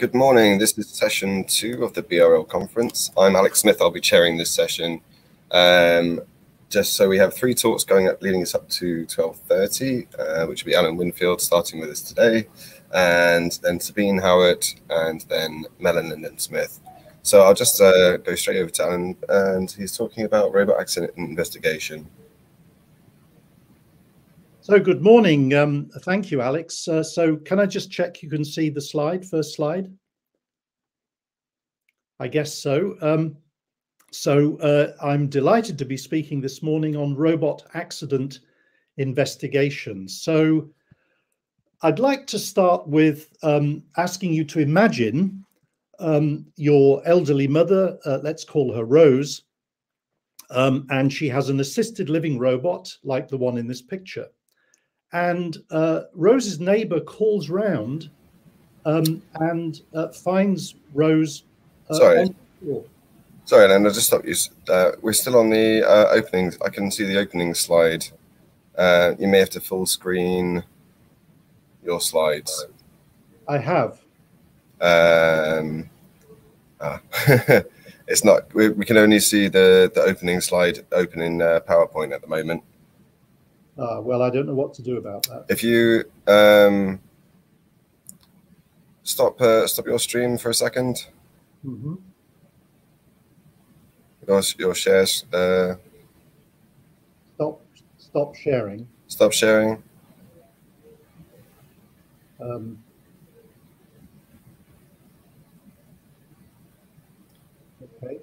Good morning. This is session two of the BRL conference. I'm Alex Smith. I'll be chairing this session. Um, just so we have three talks going up, leading us up to 12.30, uh, which will be Alan Winfield starting with us today, and then Sabine Hauert, and then Melon Lyndon Smith. So I'll just uh, go straight over to Alan, and he's talking about robot accident investigation. So good morning. Um, thank you, Alex. Uh, so can I just check you can see the slide, first slide? I guess so. Um, so uh, I'm delighted to be speaking this morning on robot accident investigations. So I'd like to start with um, asking you to imagine um, your elderly mother, uh, let's call her Rose, um, and she has an assisted living robot like the one in this picture and uh, Rose's neighbor calls round um, and uh, finds Rose. Uh, Sorry. Sorry, Alan, I'll just stop you. Uh, we're still on the uh, opening. I can see the opening slide. Uh, you may have to full screen your slides. I have. Um, ah. it's not. We, we, can only see the the opening slide open in PowerPoint at the moment. Uh, well, I don't know what to do about that. If you um, stop uh, stop your stream for a 2nd mm -hmm. your, your shares. Uh, stop stop sharing. Stop sharing. Um, okay.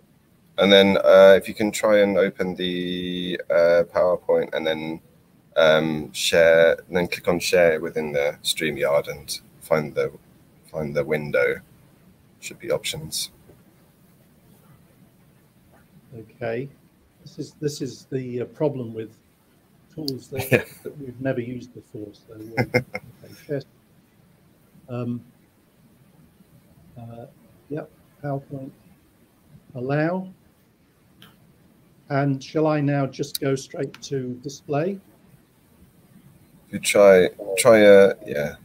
And then uh, if you can try and open the uh, PowerPoint and then um, share, and then click on share within the StreamYard and find the find the window. Should be options. Okay, this is this is the uh, problem with tools that, yeah. that, we've never used before. So uh, okay, Um, uh, yep, PowerPoint allow. And shall I now just go straight to display? You try try a yeah.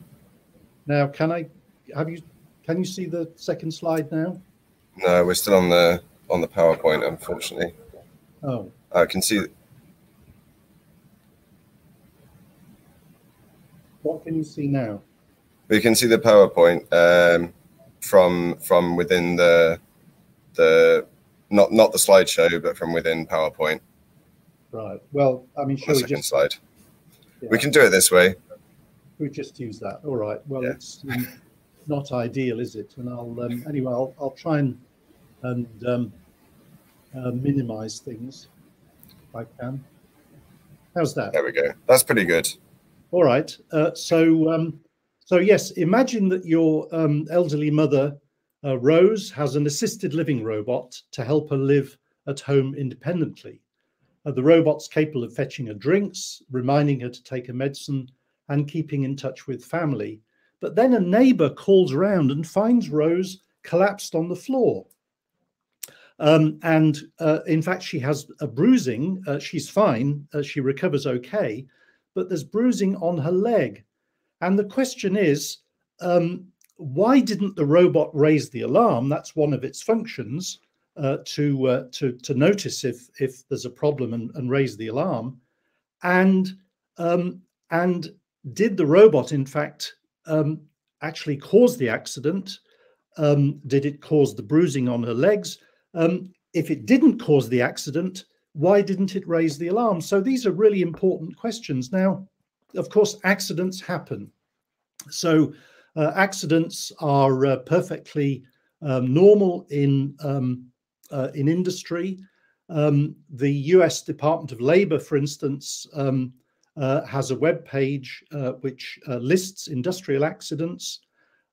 Now, can I have you? Can you see the second slide now? No, we're still on the on the PowerPoint, unfortunately. Oh. I can see. What can you see now? We can see the PowerPoint um, from from within the the not not the slideshow, but from within PowerPoint. Right. Well, I mean, shall we just slide? We can do it this way. We just use that. All right. Well, yeah. it's um, not ideal, is it? And I'll um, anyway. I'll, I'll try and and um, uh, minimize things if I can. How's that? There we go. That's pretty good. All right. Uh, so um, so yes, imagine that your um, elderly mother uh, Rose has an assisted living robot to help her live at home independently. Uh, the robot's capable of fetching her drinks, reminding her to take her medicine, and keeping in touch with family. But then a neighbor calls around and finds Rose collapsed on the floor. Um, and uh, in fact, she has a bruising. Uh, she's fine. Uh, she recovers okay. But there's bruising on her leg. And the question is um, why didn't the robot raise the alarm? That's one of its functions uh, to, uh, to to notice if if there's a problem and, and raise the alarm, and um, and did the robot in fact um, actually cause the accident? Um, did it cause the bruising on her legs? Um, if it didn't cause the accident, why didn't it raise the alarm? So these are really important questions. Now, of course, accidents happen. So uh, accidents are uh, perfectly um, normal in um, uh, in industry. Um, the US Department of Labor, for instance, um, uh, has a web page uh, which uh, lists industrial accidents.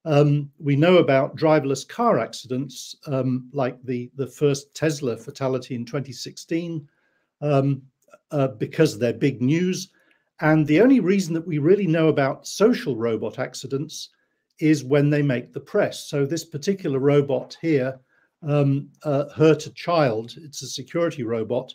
Um, we know about driverless car accidents, um, like the, the first Tesla fatality in 2016, um, uh, because they're big news. And the only reason that we really know about social robot accidents is when they make the press. So this particular robot here um, uh, hurt a child. It's a security robot.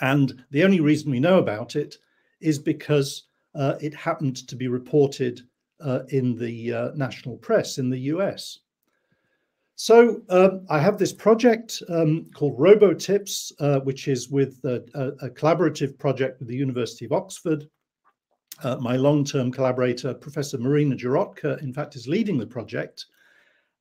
And the only reason we know about it is because uh, it happened to be reported uh, in the uh, national press in the US. So um, I have this project um, called RoboTips, uh, which is with a, a, collaborative project with the University of Oxford. Uh, my long-term collaborator, Professor Marina Jirotka, in fact, is leading the project.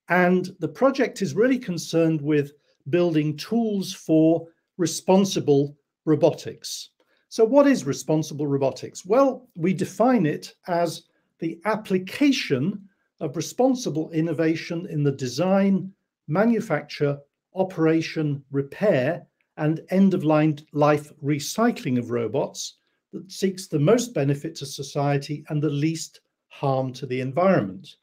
And the project is really concerned with building tools for responsible robotics. So what is responsible robotics? Well, we define it as the application of responsible innovation in the design, manufacture, operation, repair, and end of life recycling of robots that seeks the most benefit to society and the least harm to the environment.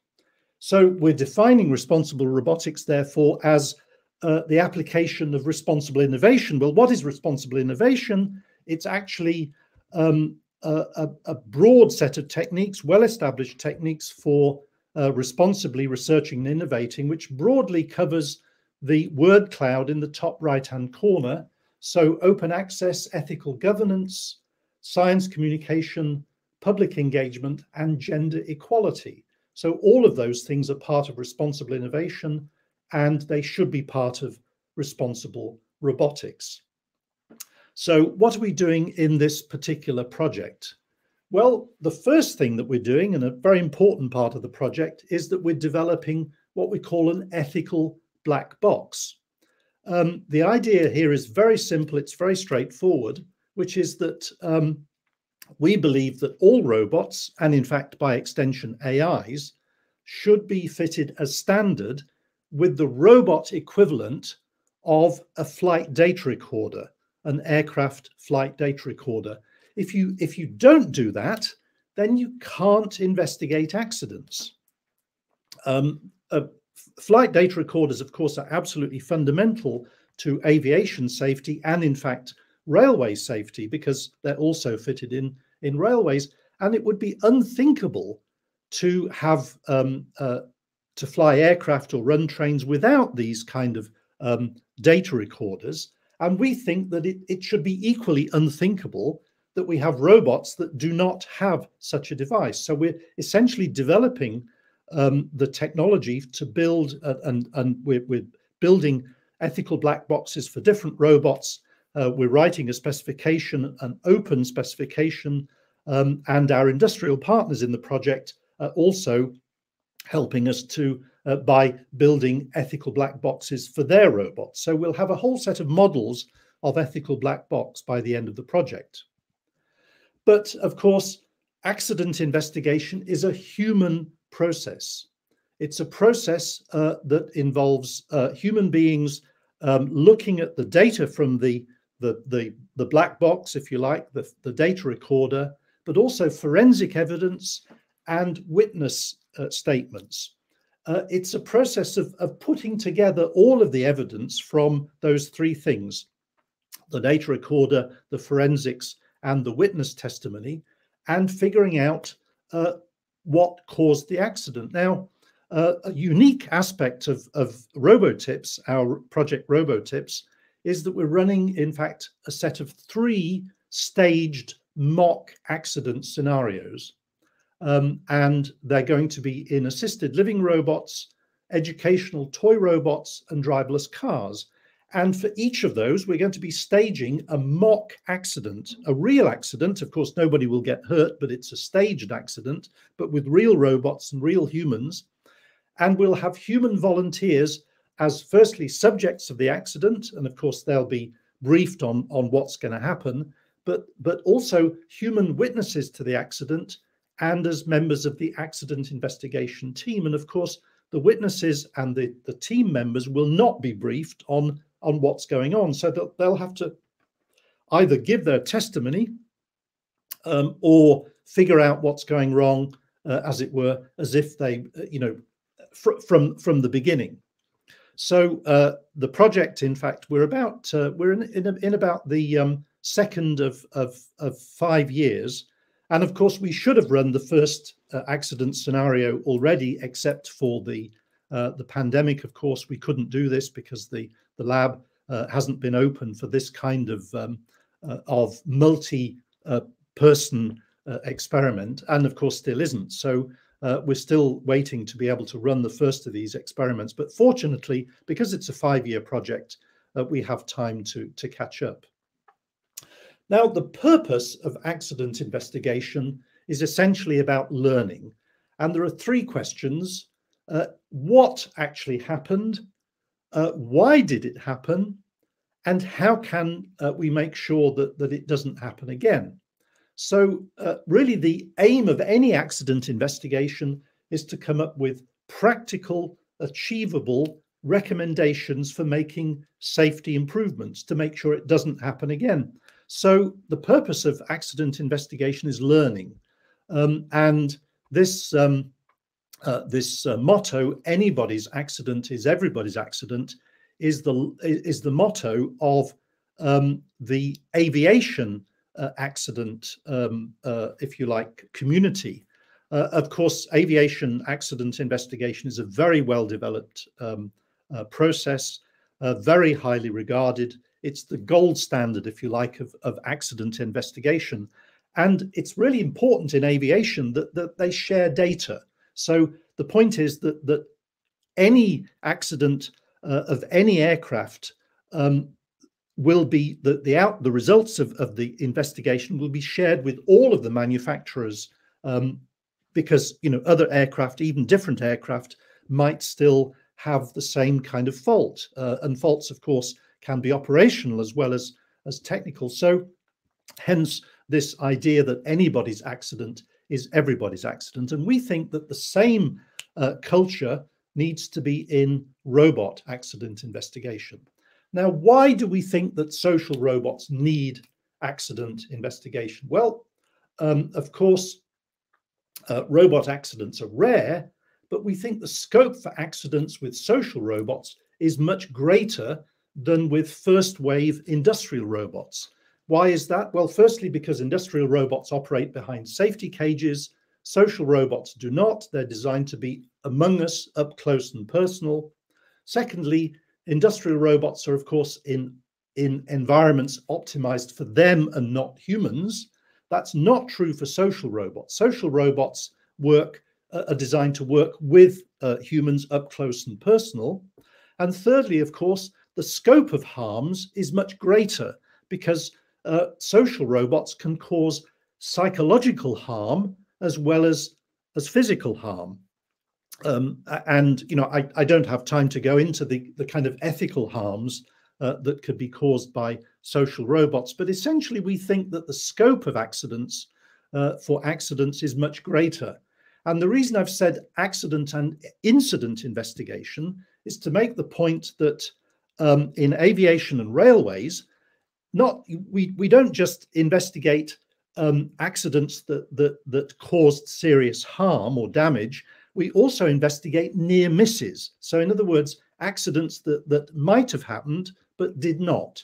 So we're defining responsible robotics, therefore, as uh, the application of responsible innovation. Well, what is responsible innovation? It's actually um, a, a, broad set of techniques, well established techniques for uh, responsibly researching and innovating, which broadly covers the word cloud in the top right hand corner. So, open access, ethical governance, science communication, public engagement, and gender equality. So, all of those things are part of responsible innovation and they should be part of responsible robotics. So, what are we doing in this particular project? Well, the first thing that we're doing, and a very important part of the project, is that we're developing what we call an ethical black box. Um, the idea here is very simple, it's very straightforward, which is that um, we believe that all robots, and in fact, by extension, AIs, should be fitted as standard with the robot equivalent of a flight data recorder, an aircraft flight data recorder. If you if you don't do that, then you can't investigate accidents. Um, uh, flight data recorders, of course, are absolutely fundamental to aviation safety and, in fact, railway safety because they're also fitted in in railways. And it would be unthinkable to have um, uh, to fly aircraft or run trains without these kind of um, data recorders. And we think that it, it should be equally unthinkable that we have robots that do not have such a device. So we're essentially developing um, the technology to build, uh, and, and we're, we're, building ethical black boxes for different robots. Uh, we're writing a specification, an open specification, um, and our industrial partners in the project are also helping us to uh, by building ethical black boxes for their robots. So we'll have a whole set of models of ethical black box by the end of the project. But of course, accident investigation is a human process. It's a process uh, that involves uh, human beings um, looking at the data from the, the, the, the, black box, if you like, the, the data recorder, but also forensic evidence and witness uh, statements. Uh, it's a process of, of putting together all of the evidence from those three things the data recorder, the forensics, and the witness testimony and figuring out uh, what caused the accident. Now, uh, a unique aspect of, of RoboTips, our project RoboTips, is that we're running, in fact, a set of three staged mock accident scenarios. Um, and they're going to be in assisted living robots, educational toy robots, and driverless cars. And for each of those, we're going to be staging a mock accident, a real accident. Of course, nobody will get hurt, but it's a staged accident, but with real robots and real humans. And we'll have human volunteers as firstly subjects of the accident. And of course, they'll be briefed on, on what's going to happen, but, but also human witnesses to the accident and as members of the accident investigation team. And of course, the witnesses and the, the team members will not be briefed on on what's going on. So they'll, they'll have to either give their testimony um, or figure out what's going wrong, uh, as it were, as if they, uh, you know, fr- from from the beginning. So uh, the project, in fact, we're about uh, we're in in, in about the um, second of, of of five years, and of course we should have run the first uh, accident scenario already, except for the uh, the pandemic. Of course, we couldn't do this because the the lab uh, hasn't been open for this kind of um, uh, of multi person experiment, and of course still isn't. So uh, we're still waiting to be able to run the first of these experiments. But fortunately, because it's a five-year project, uh, we have time to, to catch up. Now, the purpose of accident investigation is essentially about learning. And there are three questions. Uh, what actually happened? Uh, why did it happen? And how can uh, we make sure that, that it doesn't happen again? So, uh, really, the aim of any accident investigation is to come up with practical, achievable recommendations for making safety improvements to make sure it doesn't happen again. So, the purpose of accident investigation is learning. Um, and this um, uh, this uh, motto, "Anybody's accident is everybody's accident," is the is the motto of um, the aviation uh, accident, um, uh, if you like, community. Uh, of course, aviation accident investigation is a very well developed um, uh, process, very highly regarded. It's the gold standard, if you like, of, of accident investigation. And it's really important in aviation that, that they share data. So the point is that, that any accident uh, of any aircraft um, will be the the out the results of, of the investigation will be shared with all of the manufacturers um, because you know other aircraft even different aircraft might still have the same kind of fault uh, and faults of course can be operational as well as as technical. So hence this idea that anybody's accident is everybody's accident. And we think that the same uh, culture needs to be in robot accident investigation now, why do we think that social robots need accident investigation? Well, um, of course, uh, robot accidents are rare, but we think the scope for accidents with social robots is much greater than with first wave industrial robots. Why is that? Well, firstly, because industrial robots operate behind safety cages. Social robots do not. They're designed to be among us, up close and personal. Secondly, Industrial robots are, of course, in, in environments optimized for them and not humans. That's not true for social robots. Social robots work uh, are designed to work with uh, humans up close and personal. And thirdly, of course, the scope of harms is much greater because uh, social robots can cause psychological harm as well as, as physical harm um, and you know, I, I, don't have time to go into the, the kind of ethical harms uh, that could be caused by social robots, but essentially we think that the scope of accidents uh, for accidents is much greater. And the reason I've said accident and incident investigation is to make the point that um, in aviation and railways, not we we don't just investigate um, accidents that that that caused serious harm or damage we also investigate near misses. So, in other words, accidents that, that might have happened but did not.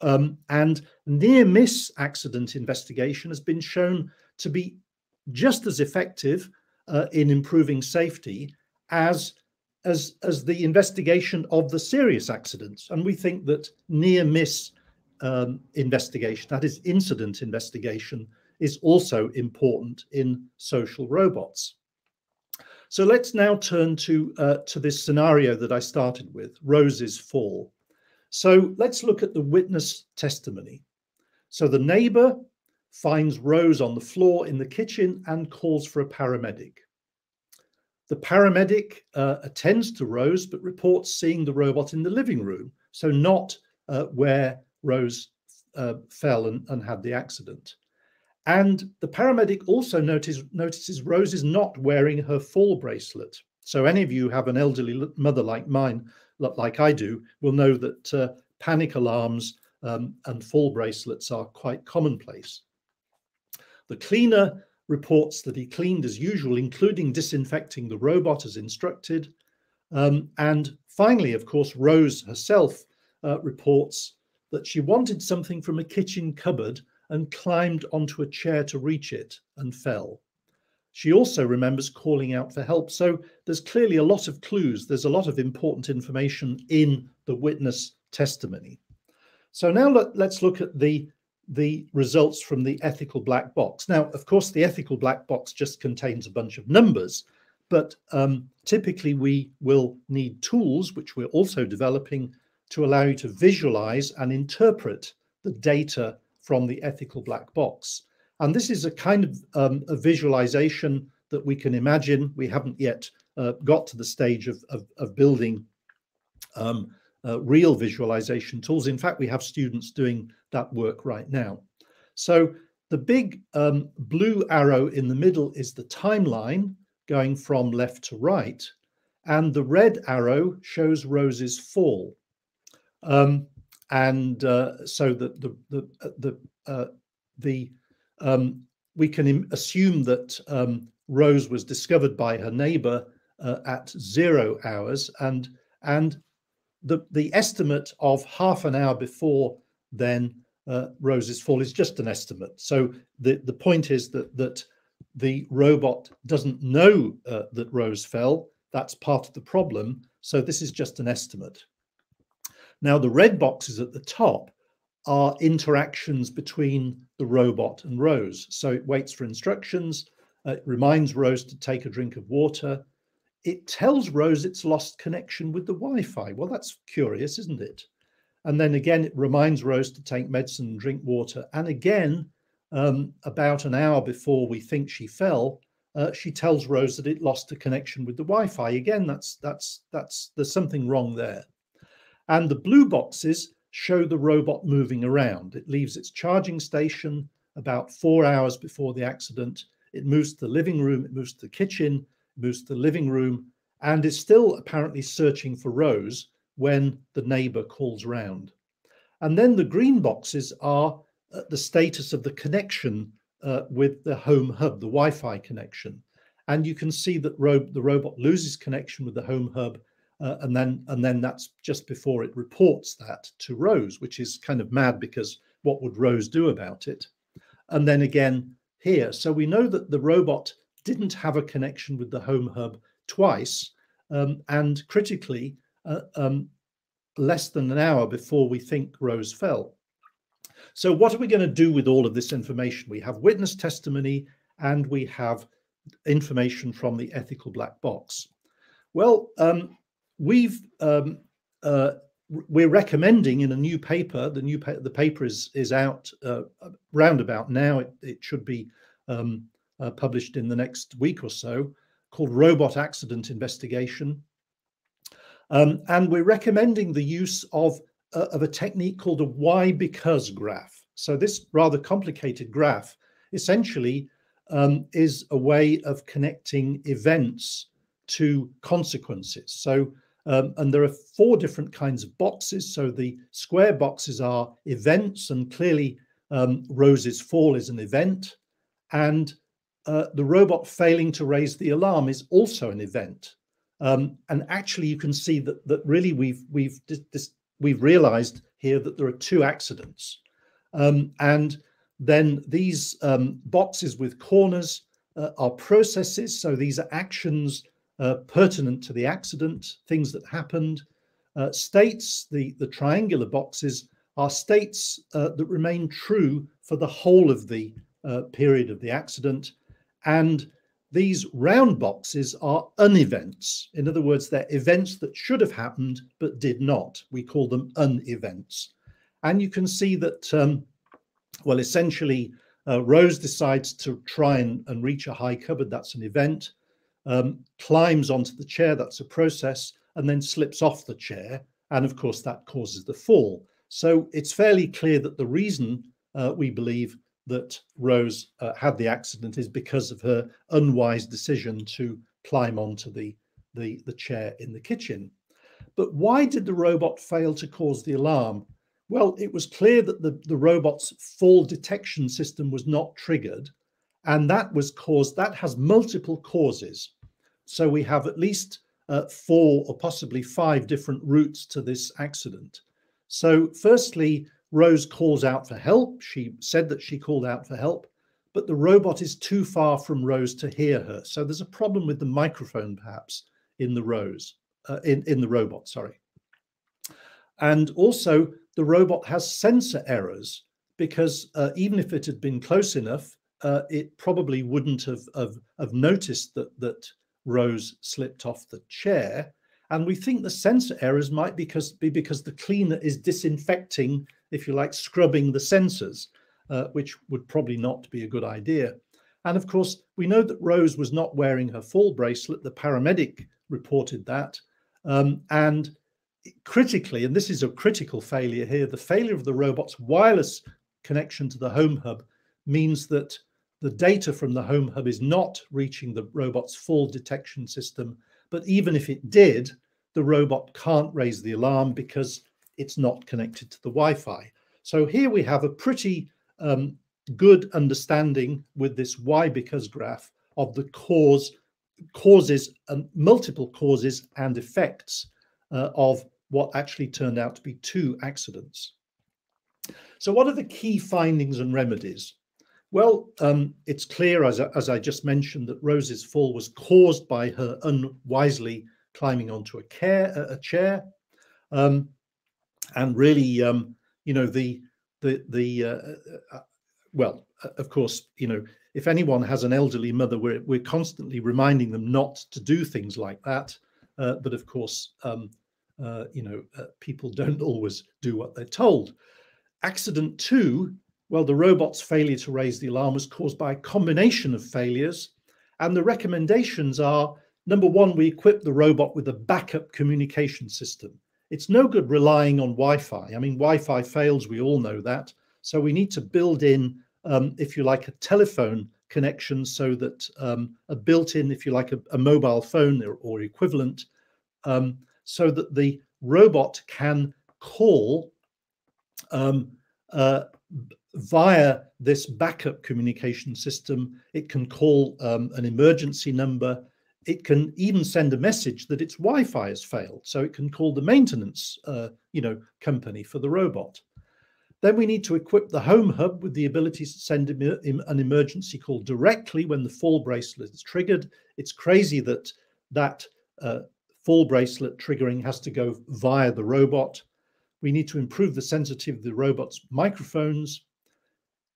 Um, and near miss accident investigation has been shown to be just as effective uh, in improving safety as, as, as the investigation of the serious accidents. And we think that near miss um, investigation, that is, incident investigation, is also important in social robots. So let's now turn to, uh, to this scenario that I started with, Rose's fall. So let's look at the witness testimony. So the neighbor finds Rose on the floor in the kitchen and calls for a paramedic. The paramedic uh, attends to Rose but reports seeing the robot in the living room, so not uh, where Rose uh, fell and, and had the accident. And the paramedic also notice, notices Rose is not wearing her fall bracelet. So, any of you have an elderly mother like mine, like I do, will know that uh, panic alarms um, and fall bracelets are quite commonplace. The cleaner reports that he cleaned as usual, including disinfecting the robot as instructed. Um, and finally, of course, Rose herself uh, reports that she wanted something from a kitchen cupboard and climbed onto a chair to reach it and fell. She also remembers calling out for help. So there's clearly a lot of clues. There's a lot of important information in the witness testimony. So now let, us look at the, the results from the ethical black box. Now, of course, the ethical black box just contains a bunch of numbers, but um, typically we will need tools, which we're also developing, to allow you to visualize and interpret the data from the ethical black box. And this is a kind of um, a visualization that we can imagine. We haven't yet uh, got to the stage of, of, of building um, uh, real visualization tools. In fact, we have students doing that work right now. So the big um, blue arrow in the middle is the timeline going from left to right, and the red arrow shows Rose's fall. Um, and uh, so the the the uh, the uh, the um, we can assume that um, Rose was discovered by her neighbor uh, at zero hours, and and the the estimate of half an hour before then uh, Rose's fall is just an estimate. So the the point is that that the robot doesn't know uh, that Rose fell. That's part of the problem. So this is just an estimate. Now the red boxes at the top are interactions between the robot and Rose. So it waits for instructions. Uh, it reminds Rose to take a drink of water. It tells Rose it's lost connection with the Wi-Fi. Well, that's curious, isn't it? And then again, it reminds Rose to take medicine and drink water. And again, um, about an hour before we think she fell, uh, she tells Rose that it lost a connection with the Wi-Fi. Again, that's that's that's there's something wrong there. And the blue boxes show the robot moving around. It leaves its charging station about four hours before the accident. It moves to the living room, it moves to the kitchen, it moves to the living room, and is still apparently searching for Rose when the neighbor calls round. And then the green boxes are the status of the connection uh, with the home hub, the Wi-Fi connection. And you can see that ro the robot loses connection with the home hub, uh, and then and then that's just before it reports that to Rose, which is kind of mad because what would Rose do about it? And then again here, so we know that the robot didn't have a connection with the home hub twice, um, and critically, uh, um, less than an hour before we think Rose fell. So what are we going to do with all of this information? We have witness testimony and we have information from the ethical black box. Well, um, we've um, uh, we're recommending in a new paper. The new pa the paper is is out uh, roundabout now. It, it should be um, uh, published in the next week or so, called Robot Accident Investigation. Um, and we're recommending the use of of a technique called a why because graph. So this rather complicated graph essentially um, is a way of connecting events to consequences. So, um, and there are four different kinds of boxes. So the square boxes are events, and clearly um, Rose's fall is an event. And uh, the robot failing to raise the alarm is also an event. Um, and actually, you can see that that really we've we've we've realized here that there are two accidents. Um, and then these um, boxes with corners uh, are processes. So these are actions uh, pertinent to the accident, things that happened. Uh, states, the, the triangular boxes, are states uh, that remain true for the whole of the uh, period of the accident. And these round boxes are unevents. In other words, they're events that should have happened but did not. We call them unevents. And you can see that, um, well, essentially, uh, Rose decides to try and, and, reach a high cupboard. That's an event. Um, climbs onto the chair. That's a process. And then slips off the chair. And of course, that causes the fall. So it's fairly clear that the reason uh, we believe that Rose uh, had the accident is because of her unwise decision to climb onto the, the, the chair in the kitchen. But why did the robot fail to cause the alarm? Well, it was clear that the, the robot's fall detection system was not triggered, and that was caused, that has multiple causes. So we have at least uh, four or possibly five different routes to this accident. So, firstly, Rose calls out for help. She said that she called out for help, but the robot is too far from Rose to hear her. So there's a problem with the microphone, perhaps, in the Rose, uh, in, in the robot, sorry. And also, the robot has sensor errors because uh, even if it had been close enough, uh, it probably wouldn't have, have, have noticed that, that Rose slipped off the chair. And we think the sensor errors might because, be because the cleaner is disinfecting, if you like, scrubbing the sensors, uh, which would probably not be a good idea. And of course, we know that Rose was not wearing her fall bracelet. The paramedic reported that. Um, and critically, and this is a critical failure here, the failure of the robot's wireless connection to the home hub means that the data from the home hub is not reaching the robot's fall detection system. But even if it did, the robot can't raise the alarm because it's not connected to the Wi-Fi. So here we have a pretty um, good understanding with this why because graph of the cause causes and multiple causes and effects uh, of what actually turned out to be two accidents. So what are the key findings and remedies? Well, um, it's clear, as, as I just mentioned, that Rose's fall was caused by her unwisely climbing onto a, care, a chair. Um, and really, um, you know, the, the, the uh, uh, uh well, uh, of course, you know, if anyone has an elderly mother, we're, we're constantly reminding them not to do things like that. Uh, but of course, um, uh, you know, people don't always do what they're told. Accident two, well, the robot's failure to raise the alarm was caused by a combination of failures. And the recommendations are number one, we equip the robot with a backup communication system. It's no good relying on Wi Fi. I mean, Wi Fi fails, we all know that. So we need to build in, um, if you like, a telephone connection so that um, a built in, if you like, a, a mobile phone or, or equivalent um, so that the robot can call um, uh, via this backup communication system. It can call um, an emergency number. It can even send a message that its Wi-Fi has failed, so it can call the maintenance, uh, you know, company for the robot. Then we need to equip the home hub with the ability to send an emergency call directly when the fall bracelet is triggered. It's crazy that that uh, fall bracelet triggering has to go via the robot. We need to improve the sensitivity of the robot's microphones,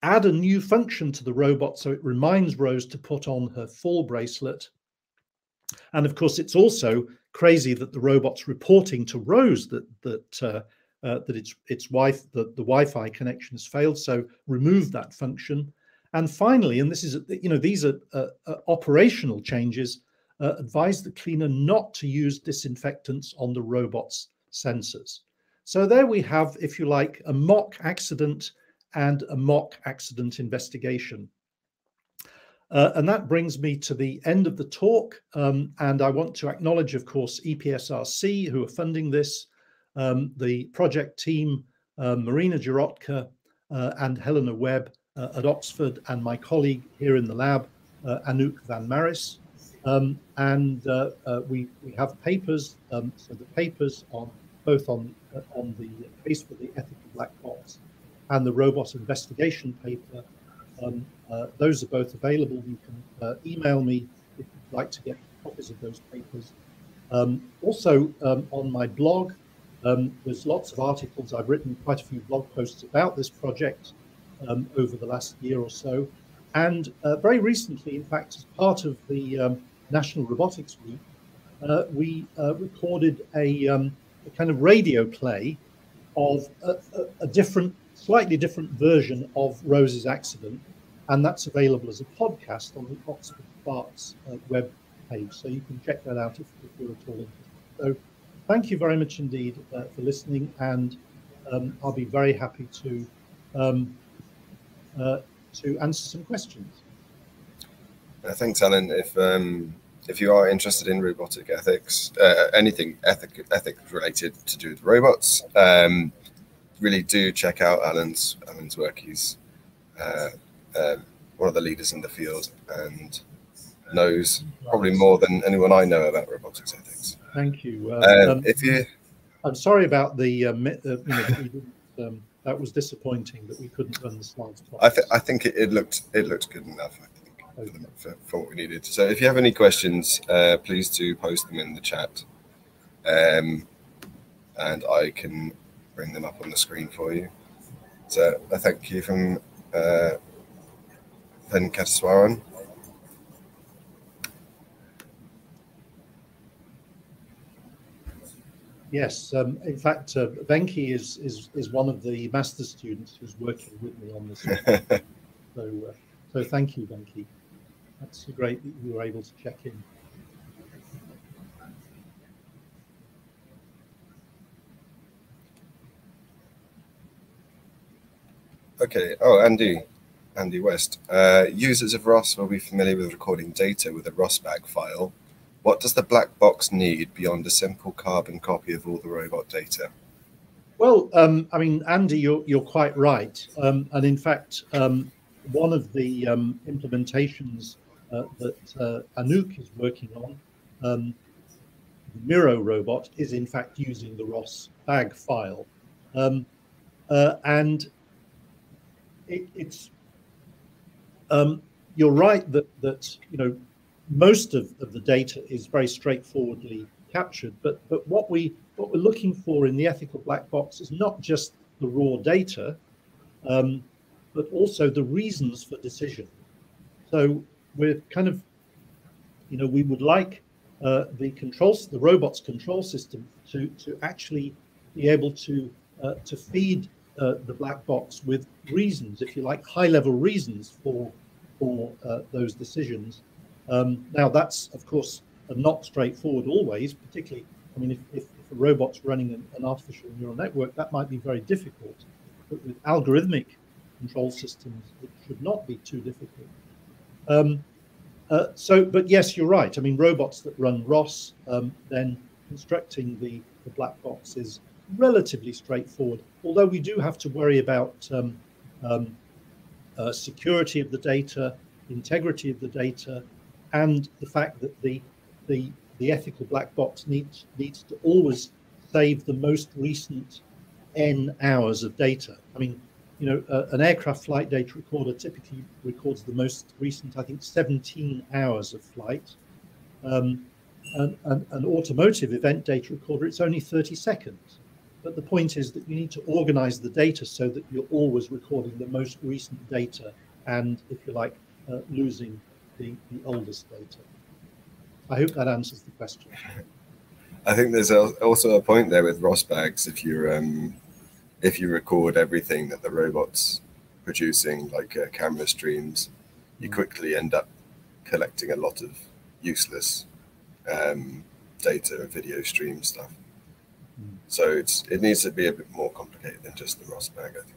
add a new function to the robot so it reminds Rose to put on her fall bracelet. And of course, it's also crazy that the robot's reporting to Rose that that uh, uh, that its its wife that the Wi-Fi connection has failed. So remove that function. And finally, and this is you know these are uh, uh operational changes uh, advise the cleaner not to use disinfectants on the robot's sensors. So there we have, if you like, a mock accident and a mock accident investigation. Uh, and that brings me to the end of the talk. Um, and I want to acknowledge, of course, EPSRC, who are funding this, um, the project team, uh, Marina Jirotka uh, and Helena Webb uh, at Oxford, and my colleague here in the lab, uh, Anouk van Maris. Um, and uh, we, we have papers, um, so the papers on both on, on the case for the ethical black box and the robot investigation paper. Um, uh, those are both available. You can uh, email me if you'd like to get copies of those papers. Um, also, um, on my blog, um, there's lots of articles. I've written quite a few blog posts about this project over the last year or so. And uh, very recently, in fact, as part of the um, National Robotics Week, uh, we uh, recorded a, um, a, kind of radio play of a, a, a, different, slightly different version of Rose's accident, and that's available as a podcast on the Oxford Sparks uh, web page. So you can check that out if, if, you're at all interested. So thank you very much indeed uh, for listening, and um, I'll be very happy to um, uh, to answer some questions. Uh, thanks, Alan. If um, if you are interested in robotic ethics, uh, anything ethic ethics related to do with robots, um, really do check out Alan's Alan's work. He's uh, uh, one of the leaders in the field and knows probably more than anyone I know about robotics ethics. Thank you. Uh, um, if you, I'm sorry about the. Uh, you know, um, that was disappointing that we couldn't run the slides. I, th- I think it, it, looked it looked good enough I for, for, what we needed. So if you have any questions, uh, please do post them in the chat, um, and I can bring them up on the screen for you. So a thank you from uh, Venkateswaran. Yes, um, in fact, uh, Venki is, is is one of the master students who's working with me on this. so, uh, so thank you, Venki. That's great that you were able to check in. Okay. Oh, Andy, Andy West. Uh, users of ROS will be familiar with recording data with a ROSBag file. What does the black box need beyond a simple carbon copy of all the robot data? Well, um, I mean, Andy, you're you're quite right, um, and in fact, um, one of the um, implementations uh, that uh, Anouk is working on, um, the Miro robot, is in fact using the ROS bag file, um, uh, and it, it's um, you're right that that you know most of, of the data is very straightforwardly captured, but but what we what we're looking for in the ethical black box is not just the raw data, um, but also the reasons for decision. So we're kind of, you know, we would like uh, the controls, the robot's control system to to actually be able to uh, to feed uh, the black box with reasons, if you like, high level reasons for for uh, those decisions. Um, now, that's of course not straightforward always, particularly. I mean, if, if, if a robot's running an, an, artificial neural network, that might be very difficult. But with algorithmic control systems, it should not be too difficult. Um, uh, so, but yes, you're right. I mean, robots that run ROS, um, then constructing the, the black box is relatively straightforward, although we do have to worry about um, um, uh, security of the data, integrity of the data, and the fact that the the the ethical black box needs needs to always save the most recent n hours of data. I mean, you know, uh, an aircraft flight data recorder typically records the most recent, I think, 17 hours of flight. Um, and, and an automotive event data recorder, it's only 30 seconds. But the point is that you need to organize the data so that you're always recording the most recent data and, if you like, uh, losing the, the oldest data. I hope that answers the question. I think there's also a point there with ROS bags. If you um, if you record everything that the robot's producing, like uh, camera streams, you mm. quickly end up collecting a lot of useless um, data and video stream stuff. So it's it needs to be a bit more complicated than just the ROS bag, I think.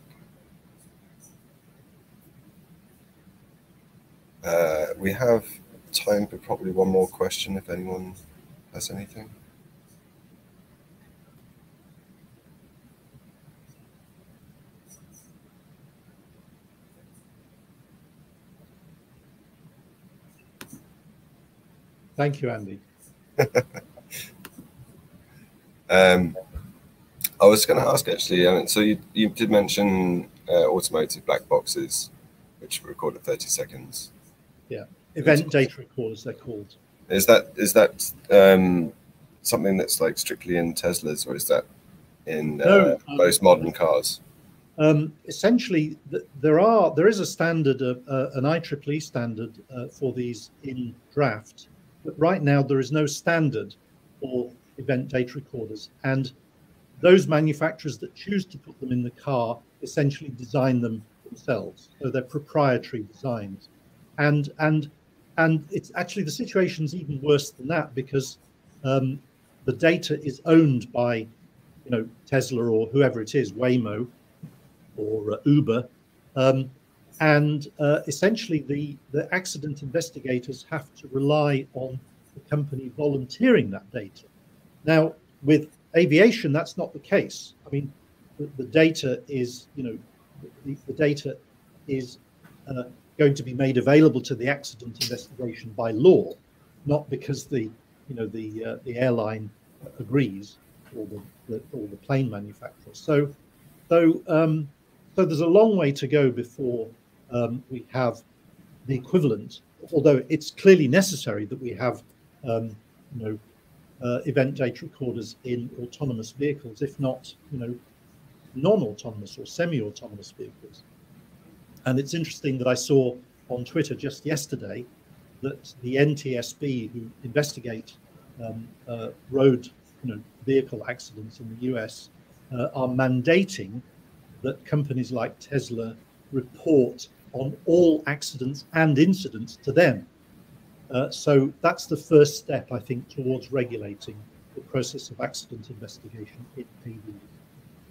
Uh, we have time for probably one more question if anyone has anything. Thank you, Andy. Um, I was going to ask actually. I mean, so you, you did mention uh, automotive black boxes, which record at 30 seconds. Yeah, event data recorders they're called. Is that is that um, something that's like strictly in Teslas, or is that in uh, no, um, most modern cars? Um, essentially, th there are there is a standard, of, uh, an IEEE standard uh, for these in draft, but right now there is no standard for event data recorders. And those manufacturers that choose to put them in the car essentially design them themselves. So they're proprietary designs. And and and it's actually the situation's even worse than that because um, the data is owned by you know Tesla or whoever it is, Waymo or uh, Uber. Um, and uh, essentially the, the accident investigators have to rely on the company volunteering that data. Now, with aviation, that's not the case. I mean, the, the data is, you know, the, the data is uh, going to be made available to the accident investigation by law, not because the, you know, the uh, the airline agrees or the, the, or the plane manufacturer. So, so um, so there's a long way to go before um, we have the equivalent. Although it's clearly necessary that we have, um, you know, uh, event data recorders in autonomous vehicles, if not, you know, non-autonomous or semi-autonomous vehicles. And it's interesting that I saw on Twitter just yesterday that the NTSB, who investigate um, uh, road you know, vehicle accidents in the US uh, are mandating that companies like Tesla report on all accidents and incidents to them. Uh, so that's the first step, I think, towards regulating the process of accident investigation in AVs.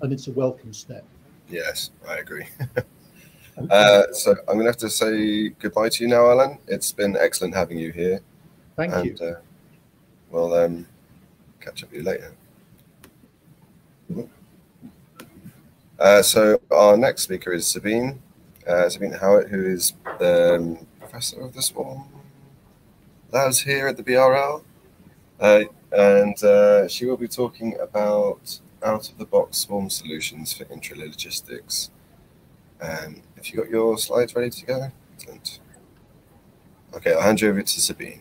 And it's a welcome step. Yes, I agree. uh, so I'm going to have to say goodbye to you now, Alan. It's been excellent having you here. Thank and, you. Uh, we'll um, catch up with you later. Uh, so our next speaker is Sabine, uh, Sabine Hauert, who is the um, professor of the Swarm labs here at the BRL. Uh, and uh, she will be talking about out-of-the-box swarm solutions for intralogistics. Um, if you got your slides ready to go? Excellent. Okay, I'll hand you over to Sabine.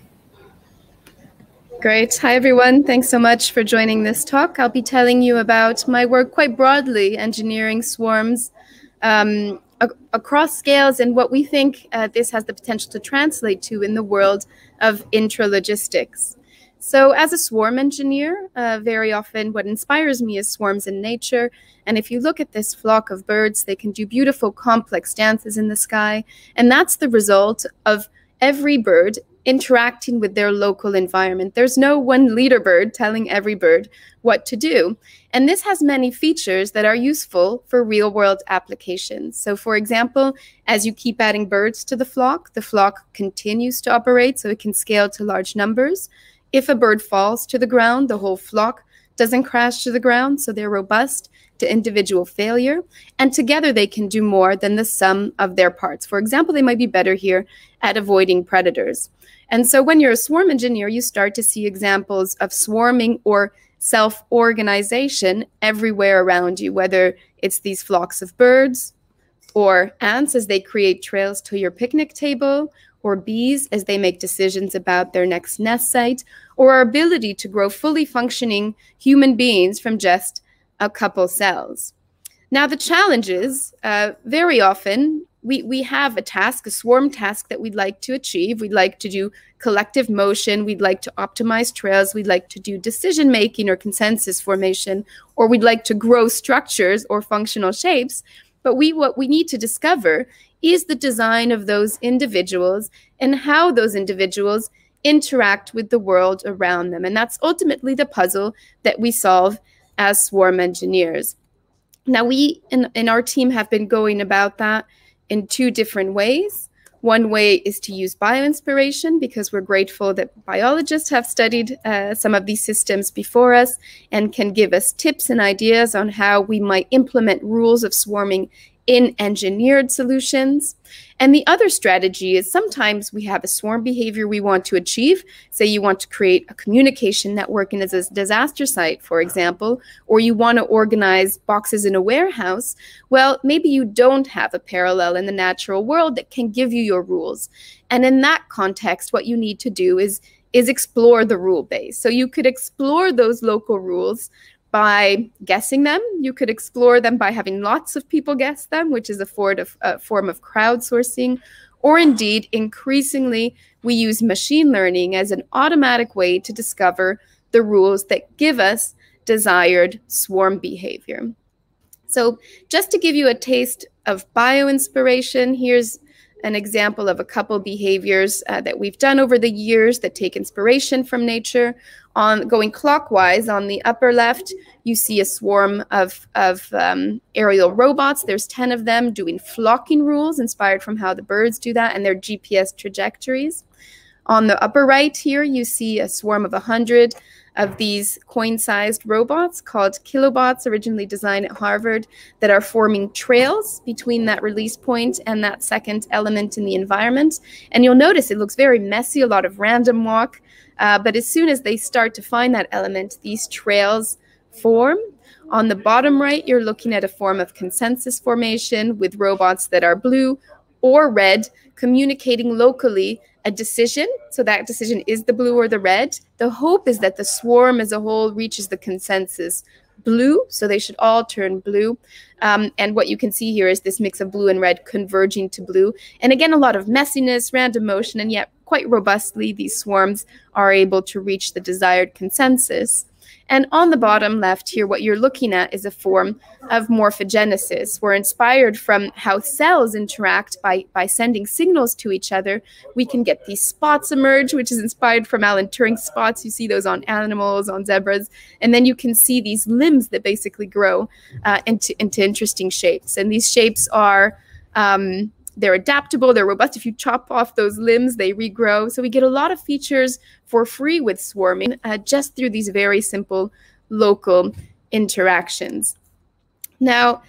Great. Hi, everyone. Thanks so much for joining this talk. I'll be telling you about my work quite broadly, engineering swarms um, across scales and what we think uh, this has the potential to translate to in the world of intralogistics. So, as a swarm engineer, uh, very often what inspires me is swarms in nature. And if you look at this flock of birds, they can do beautiful, complex dances in the sky. And that's the result of every bird interacting with their local environment. There's no one leader bird telling every bird what to do. And this has many features that are useful for real world applications. So, for example, as you keep adding birds to the flock, the flock continues to operate so it can scale to large numbers. If a bird falls to the ground, the whole flock doesn't crash to the ground, so they're robust to individual failure. And together they can do more than the sum of their parts. For example, they might be better here at avoiding predators. And so when you're a swarm engineer, you start to see examples of swarming or self organization everywhere around you, whether it's these flocks of birds or ants as they create trails to your picnic table, or bees as they make decisions about their next nest site, or our ability to grow fully functioning human beings from just a couple cells. Now, the challenge is uh, very often we, we have a task, a swarm task that we'd like to achieve. We'd like to do collective motion. We'd like to optimize trails. We'd like to do decision making or consensus formation, or we'd like to grow structures or functional shapes. But we what we need to discover is the design of those individuals and how those individuals interact with the world around them. And that's ultimately the puzzle that we solve as swarm engineers. Now, we in, in our team have been going about that in two different ways. One way is to use bioinspiration because we're grateful that biologists have studied uh, some of these systems before us and can give us tips and ideas on how we might implement rules of swarming in engineered solutions. And the other strategy is sometimes we have a swarm behavior we want to achieve. Say you want to create a communication network in a disaster site, for example, or you want to organize boxes in a warehouse. Well, maybe you don't have a parallel in the natural world that can give you your rules. And in that context, what you need to do is is explore the rule base. So you could explore those local rules by guessing them. You could explore them by having lots of people guess them, which is a, of, a form of crowdsourcing. Or indeed, increasingly, we use machine learning as an automatic way to discover the rules that give us desired swarm behavior. So just to give you a taste of bioinspiration, here's an example of a couple behaviors uh, that we've done over the years that take inspiration from nature. On going clockwise, on the upper left, you see a swarm of, of um, aerial robots. There's 10 of them doing flocking rules inspired from how the birds do that and their GPS trajectories. On the upper right here, you see a swarm of 100 of these coin-sized robots called kilobots, originally designed at Harvard, that are forming trails between that release point and that second element in the environment. And you'll notice it looks very messy, a lot of random walk. Uh, but as soon as they start to find that element, these trails form. On the bottom right, you're looking at a form of consensus formation with robots that are blue or red communicating locally a decision. So that decision is the blue or the red. The hope is that the swarm as a whole reaches the consensus blue. So they should all turn blue. Um, and what you can see here is this mix of blue and red converging to blue. And again, a lot of messiness, random motion, and yet quite robustly, these swarms are able to reach the desired consensus. And on the bottom left here, what you're looking at is a form of morphogenesis. We're inspired from how cells interact by, by sending signals to each other. We can get these spots emerge, which is inspired from Alan Turing's spots. You see those on animals, on zebras. And then you can see these limbs that basically grow uh, into, into interesting shapes. And these shapes are um, they're adaptable, they're robust. If you chop off those limbs, they regrow. So we get a lot of features for free with swarming uh, just through these very simple local interactions. Now,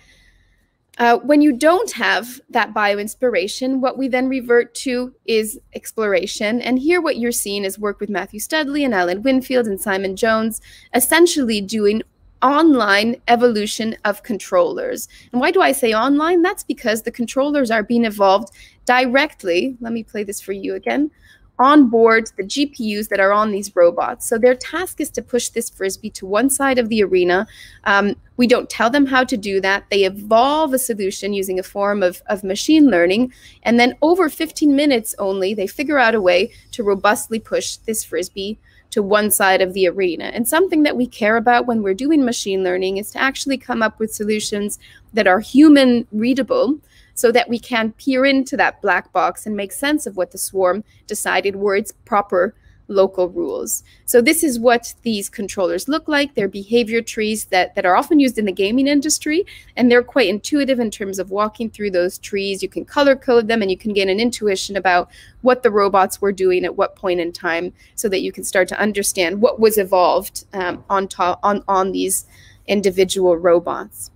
uh, when you don't have that bio-inspiration, what we then revert to is exploration. And here what you're seeing is work with Matthew Studley and Alan Winfield and Simon Jones, essentially doing online evolution of controllers. And why do I say online? That's because the controllers are being evolved directly. Let me play this for you again. On board the GPUs that are on these robots. So their task is to push this frisbee to one side of the arena. Um, we don't tell them how to do that. They evolve a solution using a form of, of machine learning. And then over 15 minutes only, they figure out a way to robustly push this frisbee to one side of the arena. And something that we care about when we're doing machine learning is to actually come up with solutions that are human readable so that we can peer into that black box and make sense of what the swarm decided were its proper local rules. So this is what these controllers look like. They're behavior trees that, that are often used in the gaming industry, and they're quite intuitive in terms of walking through those trees. You can color code them and you can gain an intuition about what the robots were doing at what point in time so that you can start to understand what was evolved um, on, top, on, on these individual robots.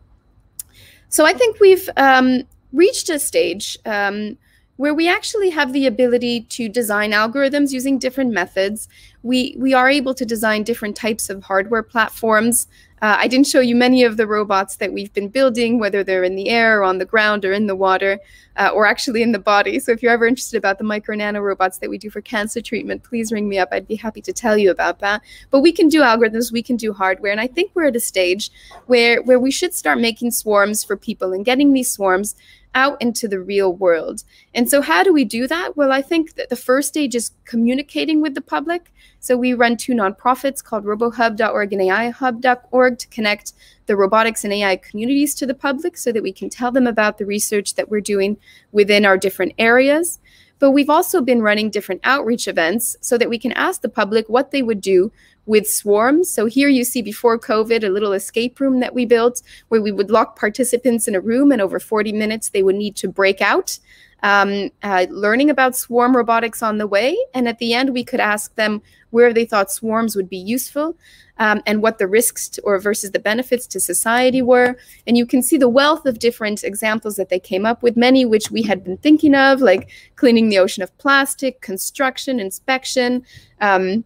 So I think we've um, reached a stage um, where we actually have the ability to design algorithms using different methods. We, we are able to design different types of hardware platforms. Uh, I didn't show you many of the robots that we've been building, whether they're in the air or on the ground or in the water, uh, or actually in the body. So if you're ever interested about the micro nano robots that we do for cancer treatment, please ring me up. I'd be happy to tell you about that. But we can do algorithms, we can do hardware, and I think we're at a stage where, where we should start making swarms for people and getting these swarms out into the real world. And so, how do we do that? Well, I think that the first stage is communicating with the public. So, we run two nonprofits called RoboHub.org and AIHub.org to connect the robotics and AI communities to the public so that we can tell them about the research that we're doing within our different areas. But we've also been running different outreach events so that we can ask the public what they would do with swarms. So here you see before COVID a little escape room that we built where we would lock participants in a room and over 40 minutes they would need to break out. Um, uh, learning about swarm robotics on the way. And at the end, we could ask them where they thought swarms would be useful um, and what the risks to, or versus the benefits to society were. And you can see the wealth of different examples that they came up with, many which we had been thinking of, like cleaning the ocean of plastic, construction, inspection. Um,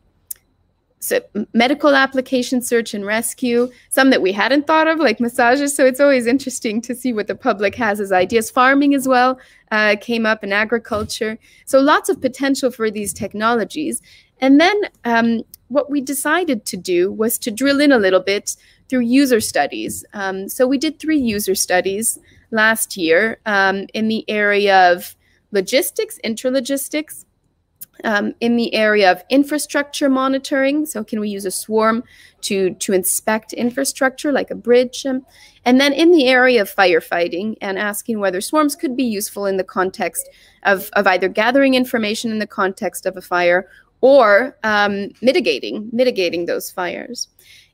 so medical application search and rescue. Some that we hadn't thought of like massages. So it's always interesting to see what the public has as ideas. Farming as well uh, came up in agriculture. So lots of potential for these technologies. And then um, what we decided to do was to drill in a little bit through user studies. Um, so we did three user studies last year um, in the area of logistics intralogistics um, in the area of infrastructure monitoring. So can we use a swarm to, to inspect infrastructure like a bridge? Um, and then in the area of firefighting and asking whether swarms could be useful in the context of, of either gathering information in the context of a fire or um, mitigating, mitigating those fires.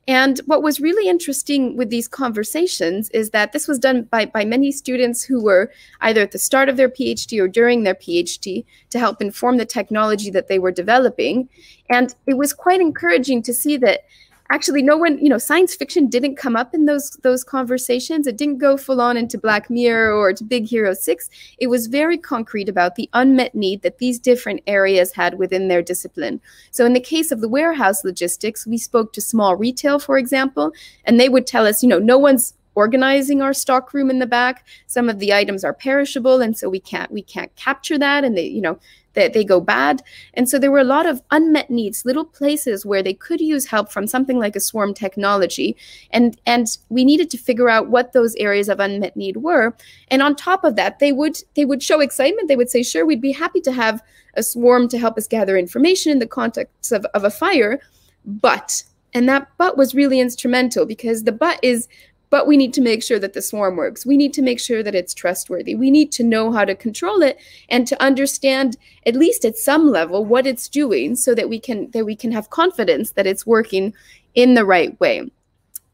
And what was really interesting with these conversations is that this was done by, by many students who were either at the start of their PhD or during their PhD to help inform the technology that they were developing. And it was quite encouraging to see that actually no one you know science fiction didn't come up in those those conversations. It didn't go full on into black mirror or to big hero 6 it was very concrete about the unmet need that these different areas had within their discipline. So in the case of the warehouse logistics we spoke to small retail for example and they would tell us you know no one's organizing our stock room in the back. Some of the items are perishable and so we can't we can't capture that. And they you know that they go bad. And so there were a lot of unmet needs, little places where they could use help from something like a swarm technology. And, and we needed to figure out what those areas of unmet need were. And on top of that, they would they would show excitement. They would say, sure, we'd be happy to have a swarm to help us gather information in the context of, of a fire. But And that but was really instrumental because the but is but we need to make sure that the swarm works. We need to make sure that it's trustworthy. We need to know how to control it and to understand at least at some level what it's doing so that we can that we can have confidence that it's working in the right way.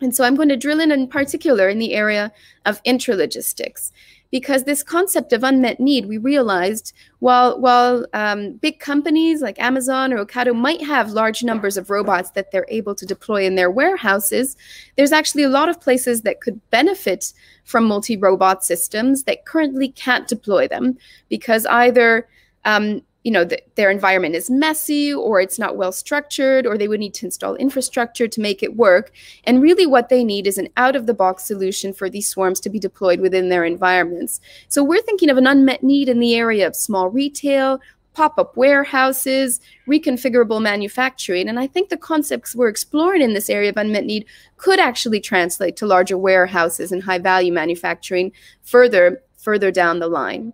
And so I'm going to drill in in particular in the area of intralogistics because this concept of unmet need, we realized while, while um, big companies like Amazon or Ocado might have large numbers of robots that they're able to deploy in their warehouses, there's actually a lot of places that could benefit from multi-robot systems that currently can't deploy them because either um, you know, the, their environment is messy or it's not well structured or they would need to install infrastructure to make it work. And really what they need is an out-of-the-box solution for these swarms to be deployed within their environments. So we're thinking of an unmet need in the area of small retail, pop-up warehouses, reconfigurable manufacturing. And I think the concepts we're exploring in this area of unmet need could actually translate to larger warehouses and high-value manufacturing further, further down the line.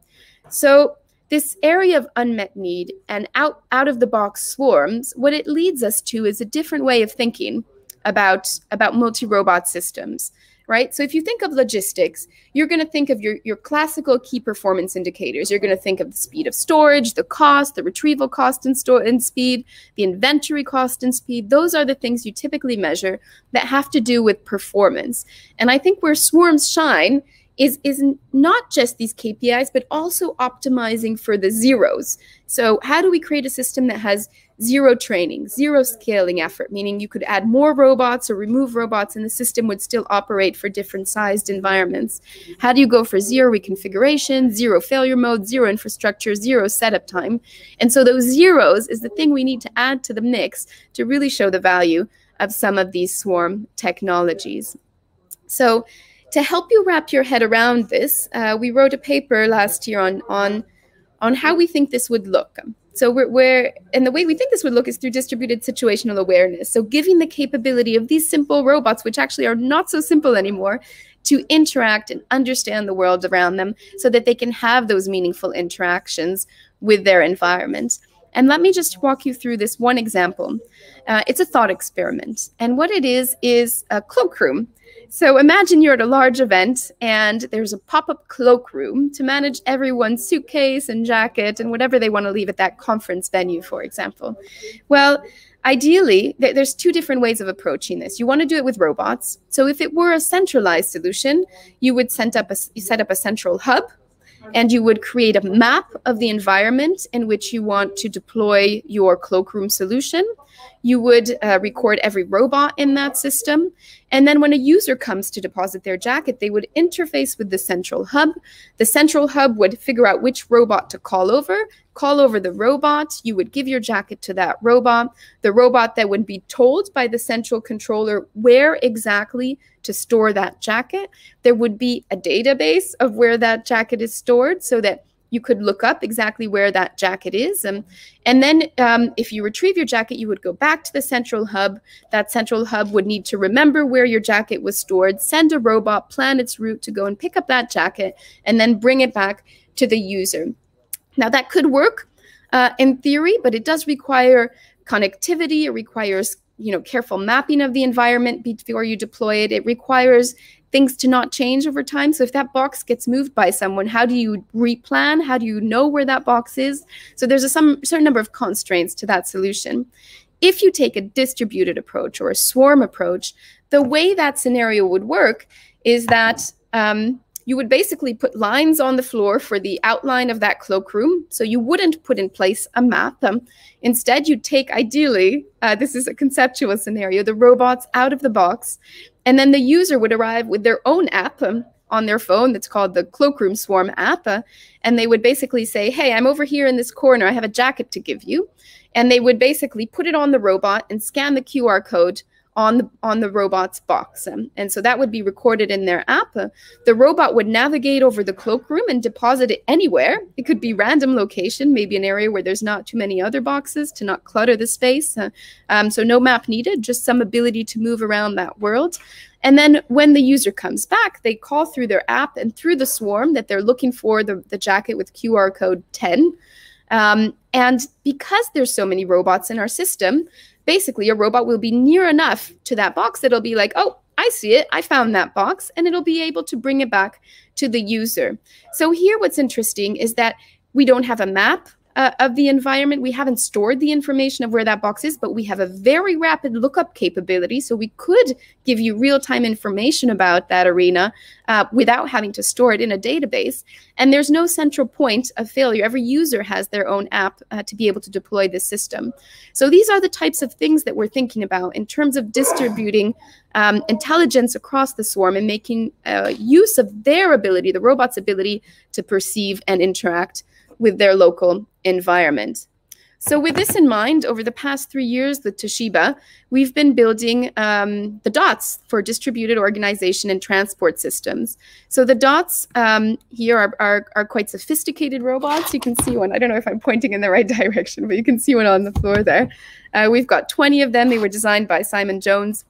So this area of unmet need and out, out of the box swarms, what it leads us to is a different way of thinking about, about multi robot systems, right? So if you think of logistics, you're going to think of your, your classical key performance indicators. You're going to think of the speed of storage, the cost, the retrieval cost and, store and speed, the inventory cost and speed. Those are the things you typically measure that have to do with performance. And I think where swarms shine is, is not just these KPIs, but also optimizing for the zeros. So how do we create a system that has zero training, zero scaling effort, meaning you could add more robots or remove robots and the system would still operate for different sized environments? How do you go for zero reconfiguration, zero failure mode, zero infrastructure, zero setup time? And so those zeros is the thing we need to add to the mix to really show the value of some of these swarm technologies. So to help you wrap your head around this, uh, we wrote a paper last year on on on how we think this would look. So we're, we're and the way we think this would look is through distributed situational awareness. So giving the capability of these simple robots, which actually are not so simple anymore, to interact and understand the world around them, so that they can have those meaningful interactions with their environment. And let me just walk you through this one example. Uh, it's a thought experiment. And what it is, is a cloakroom. So imagine you're at a large event and there's a pop-up cloakroom to manage everyone's suitcase and jacket and whatever they want to leave at that conference venue, for example. Well, ideally, th there's two different ways of approaching this. You want to do it with robots. So if it were a centralized solution, you would set up a, set up a central hub and you would create a map of the environment in which you want to deploy your cloakroom solution. You would uh, record every robot in that system. And then when a user comes to deposit their jacket, they would interface with the central hub. The central hub would figure out which robot to call over, call over the robot. You would give your jacket to that robot. The robot that would be told by the central controller where exactly to store that jacket. There would be a database of where that jacket is stored so that you could look up exactly where that jacket is. Um, and then um, if you retrieve your jacket, you would go back to the central hub. That central hub would need to remember where your jacket was stored, send a robot, plan its route to go and pick up that jacket, and then bring it back to the user. Now, that could work uh, in theory, but it does require connectivity. It requires you know careful mapping of the environment before you deploy it. It requires things to not change over time. So if that box gets moved by someone, how do you replan? How do you know where that box is? So there's a some certain number of constraints to that solution. If you take a distributed approach or a swarm approach, the way that scenario would work is that um, you would basically put lines on the floor for the outline of that cloakroom. So you wouldn't put in place a map. Um, instead, you'd take, ideally, uh, this is a conceptual scenario, the robots out of the box. And then the user would arrive with their own app um, on their phone that's called the Cloakroom Swarm app. Uh, and they would basically say, hey, I'm over here in this corner. I have a jacket to give you. And they would basically put it on the robot and scan the QR code on the on the robot's box. Um, and so that would be recorded in their app. Uh, the robot would navigate over the cloakroom and deposit it anywhere. It could be random location maybe an area where there's not too many other boxes to not clutter the space. Uh, um, so no map needed just some ability to move around that world. And then when the user comes back they call through their app and through the swarm that they're looking for the, the jacket with qr code 10 um, and because there's so many robots in our system basically your robot will be near enough to that box that it'll be like, oh, I see it, I found that box, and it'll be able to bring it back to the user. So here what's interesting is that we don't have a map uh, of the environment. We haven't stored the information of where that box is, but we have a very rapid lookup capability. So we could give you real-time information about that arena uh, without having to store it in a database. And there's no central point of failure. Every user has their own app uh, to be able to deploy the system. So these are the types of things that we're thinking about in terms of distributing um, intelligence across the swarm and making uh, use of their ability, the robot's ability to perceive and interact with their local environment. So with this in mind, over the past three years with Toshiba, we've been building um, the DOTS for distributed organization and transport systems. So the DOTS um, here are, are, are, quite sophisticated robots. You can see one. I don't know if I'm pointing in the right direction, but you can see one on the floor there. Uh, we've got 20 of them. They were designed by Simon Jones.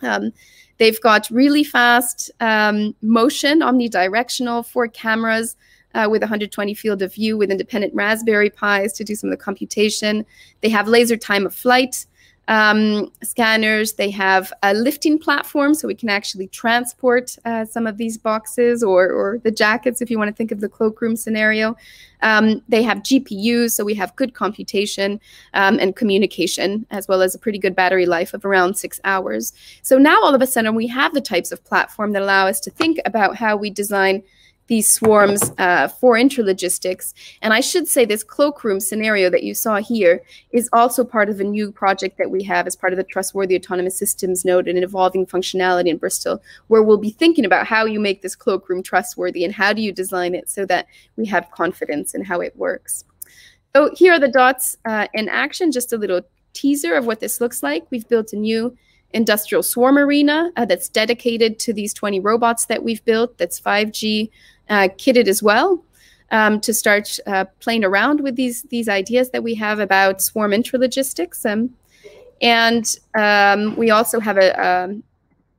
Um, they've got really fast um, motion, omnidirectional, four cameras, uh, with 120 field of view with independent Raspberry Pis to do some of the computation. They have laser time of flight um, scanners. They have a lifting platform, so we can actually transport uh, some of these boxes or, or the jackets if you want to think of the cloakroom scenario. Um, they have GPUs, so we have good computation um, and communication, as well as a pretty good battery life of around six hours. So now all of a sudden we have the types of platform that allow us to think about how we design these swarms uh, for intralogistics. And I should say this cloakroom scenario that you saw here is also part of a new project that we have as part of the Trustworthy Autonomous Systems Node and Evolving Functionality in Bristol, where we'll be thinking about how you make this cloakroom trustworthy and how do you design it so that we have confidence in how it works. So here are the dots uh, in action, just a little teaser of what this looks like. We've built a new industrial swarm arena uh, that's dedicated to these 20 robots that we've built that's 5G uh, kitted as well um, to start uh, playing around with these these ideas that we have about swarm intralogistics. Um, and um, we also have a, a, um,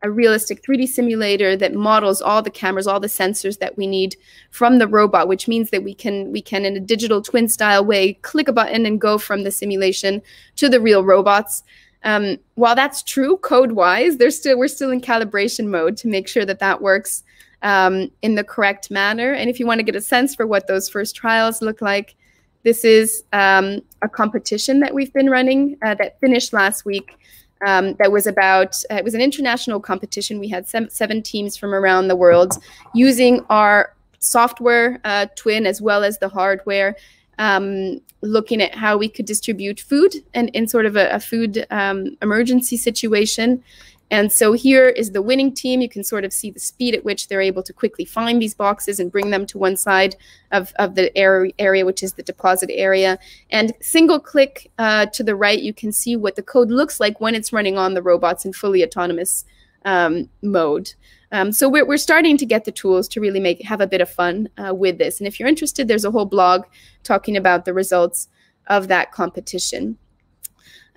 a, realistic 3D simulator that models all the cameras, all the sensors that we need from the robot, which means that we can we can in a digital twin style way click a button and go from the simulation to the real robots. Um, while that's true code wise, there's still we're still in calibration mode to make sure that that works um, in the correct manner. And if you want to get a sense for what those first trials look like, this is um, a competition that we've been running uh, that finished last week. Um, that was about, uh, it was an international competition. We had seven, seven teams from around the world using our software uh, twin as well as the hardware, um, looking at how we could distribute food and in sort of a, a food um, emergency situation. And so here is the winning team. You can sort of see the speed at which they're able to quickly find these boxes and bring them to one side of, of the area, which is the deposit area. And single click uh, to the right, you can see what the code looks like when it's running on the robots in fully autonomous um, mode. Um, so we're, we're starting to get the tools to really make have a bit of fun uh, with this. And if you're interested, there's a whole blog talking about the results of that competition.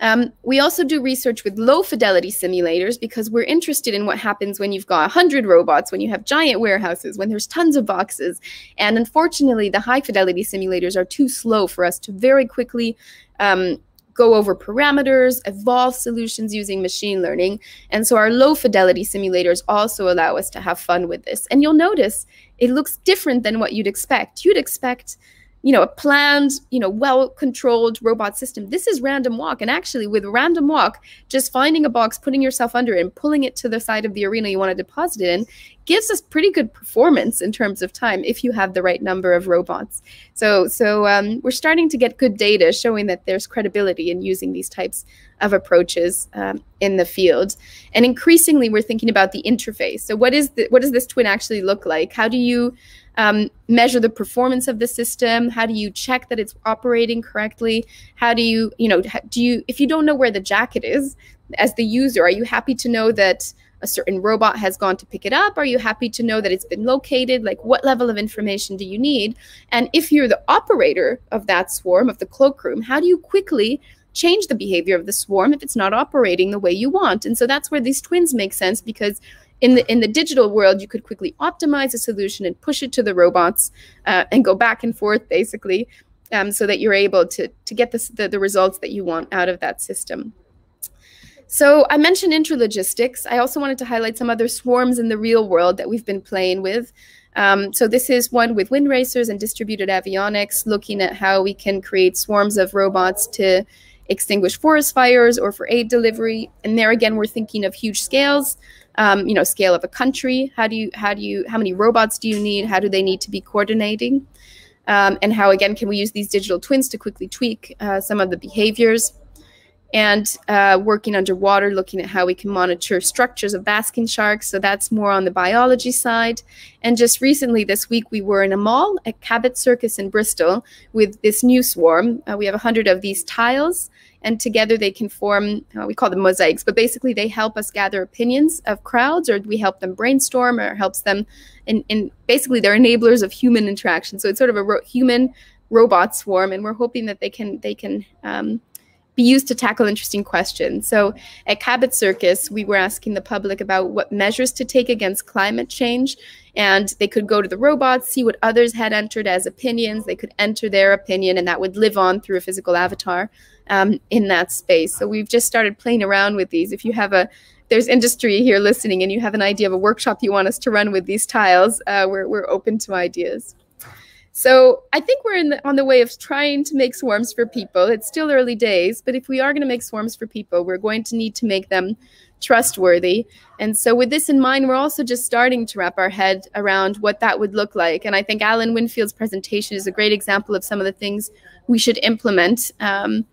Um, we also do research with low fidelity simulators because we're interested in what happens when you've got 100 robots, when you have giant warehouses, when there's tons of boxes. And unfortunately, the high fidelity simulators are too slow for us to very quickly um, go over parameters, evolve solutions using machine learning. And so our low fidelity simulators also allow us to have fun with this. And you'll notice it looks different than what you'd expect. You'd expect you know, a planned, you know, well-controlled robot system. This is random walk. And actually with random walk, just finding a box, putting yourself under it and pulling it to the side of the arena you want to deposit it in gives us pretty good performance in terms of time if you have the right number of robots. So, so um, we're starting to get good data showing that there's credibility in using these types of approaches um, in the field. And increasingly, we're thinking about the interface. So what is the, what does this twin actually look like? How do you um, measure the performance of the system? How do you check that it's operating correctly? How do you, you know, do you, if you don't know where the jacket is as the user, are you happy to know that a certain robot has gone to pick it up? Are you happy to know that it's been located? Like, what level of information do you need? And if you're the operator of that swarm, of the cloakroom, how do you quickly change the behavior of the swarm if it's not operating the way you want? And so that's where these twins make sense because in the in the digital world, you could quickly optimize a solution and push it to the robots uh, and go back and forth, basically, um, so that you're able to to get the, the results that you want out of that system. So I mentioned intralogistics. I also wanted to highlight some other swarms in the real world that we've been playing with. Um, so this is one with Windracers and distributed avionics, looking at how we can create swarms of robots to extinguish forest fires or for aid delivery. And there again, we're thinking of huge scales. Um, you know, scale of a country. How do you, how do you, how many robots do you need? How do they need to be coordinating? Um, and how again can we use these digital twins to quickly tweak uh, some of the behaviors? and uh, working underwater, looking at how we can monitor structures of basking sharks. So that's more on the biology side. And just recently, this week, we were in a mall at Cabot Circus in Bristol with this new swarm. Uh, we have 100 of these tiles, and together they can form, uh, we call them mosaics, but basically they help us gather opinions of crowds, or we help them brainstorm, or helps them, and basically they're enablers of human interaction. So it's sort of a ro human robot swarm, and we're hoping that they can they can um, be used to tackle interesting questions. So at Cabot Circus, we were asking the public about what measures to take against climate change. And they could go to the robots, see what others had entered as opinions. They could enter their opinion, and that would live on through a physical avatar um, in that space. So we've just started playing around with these. If you have a there's industry here listening and you have an idea of a workshop you want us to run with these tiles, uh, we're, we're open to ideas. So I think we're the, on the way of trying to make swarms for people. It's still early days, but if we are going to make swarms for people, we're going to need to make them trustworthy. And so with this in mind, we're also just starting to wrap our head around what that would look like. And I think Alan Winfield's presentation is a great example of some of the things we should implement um,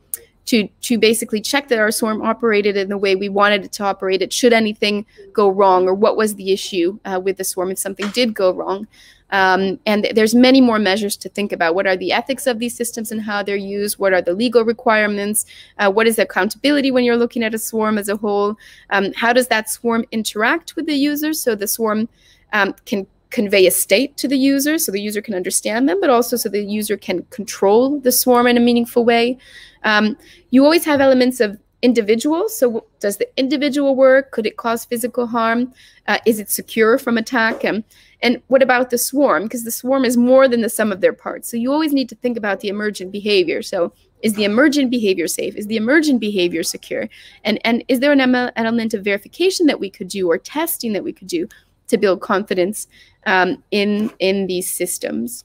to, to basically check that our swarm operated in the way we wanted it to operate. It should anything go wrong or what was the issue uh, with the swarm if something did go wrong. Um, and there's many more measures to think about. What are the ethics of these systems and how they're used? What are the legal requirements? Uh, what is the accountability when you're looking at a swarm as a whole? Um, how does that swarm interact with the user? So the swarm um, can convey a state to the user so the user can understand them, but also so the user can control the swarm in a meaningful way. Um, you always have elements of individuals. So does the individual work? Could it cause physical harm? Uh, is it secure from attack? Um, and what about the swarm? Because the swarm is more than the sum of their parts. So you always need to think about the emergent behavior. So is the emergent behavior safe? Is the emergent behavior secure? And, and is there an element of verification that we could do or testing that we could do to build confidence um, in, in these systems?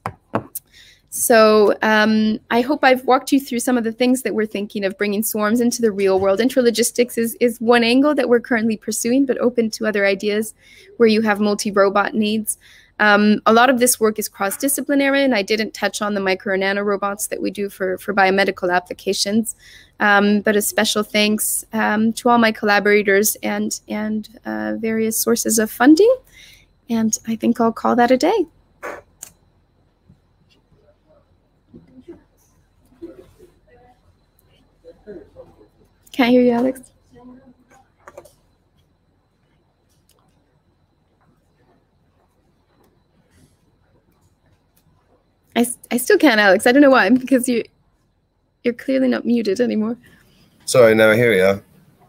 So um, I hope I've walked you through some of the things that we're thinking of bringing swarms into the real world. Intralogistics is, is one angle that we're currently pursuing, but open to other ideas where you have multi-robot needs. Um, a lot of this work is cross-disciplinary, and I didn't touch on the micro and nano robots that we do for, for biomedical applications. Um, but a special thanks um, to all my collaborators and, and uh, various sources of funding. And I think I'll call that a day. Can't hear you, Alex. I, I still can't, Alex. I don't know why, because you you're clearly not muted anymore. Sorry, now I hear you.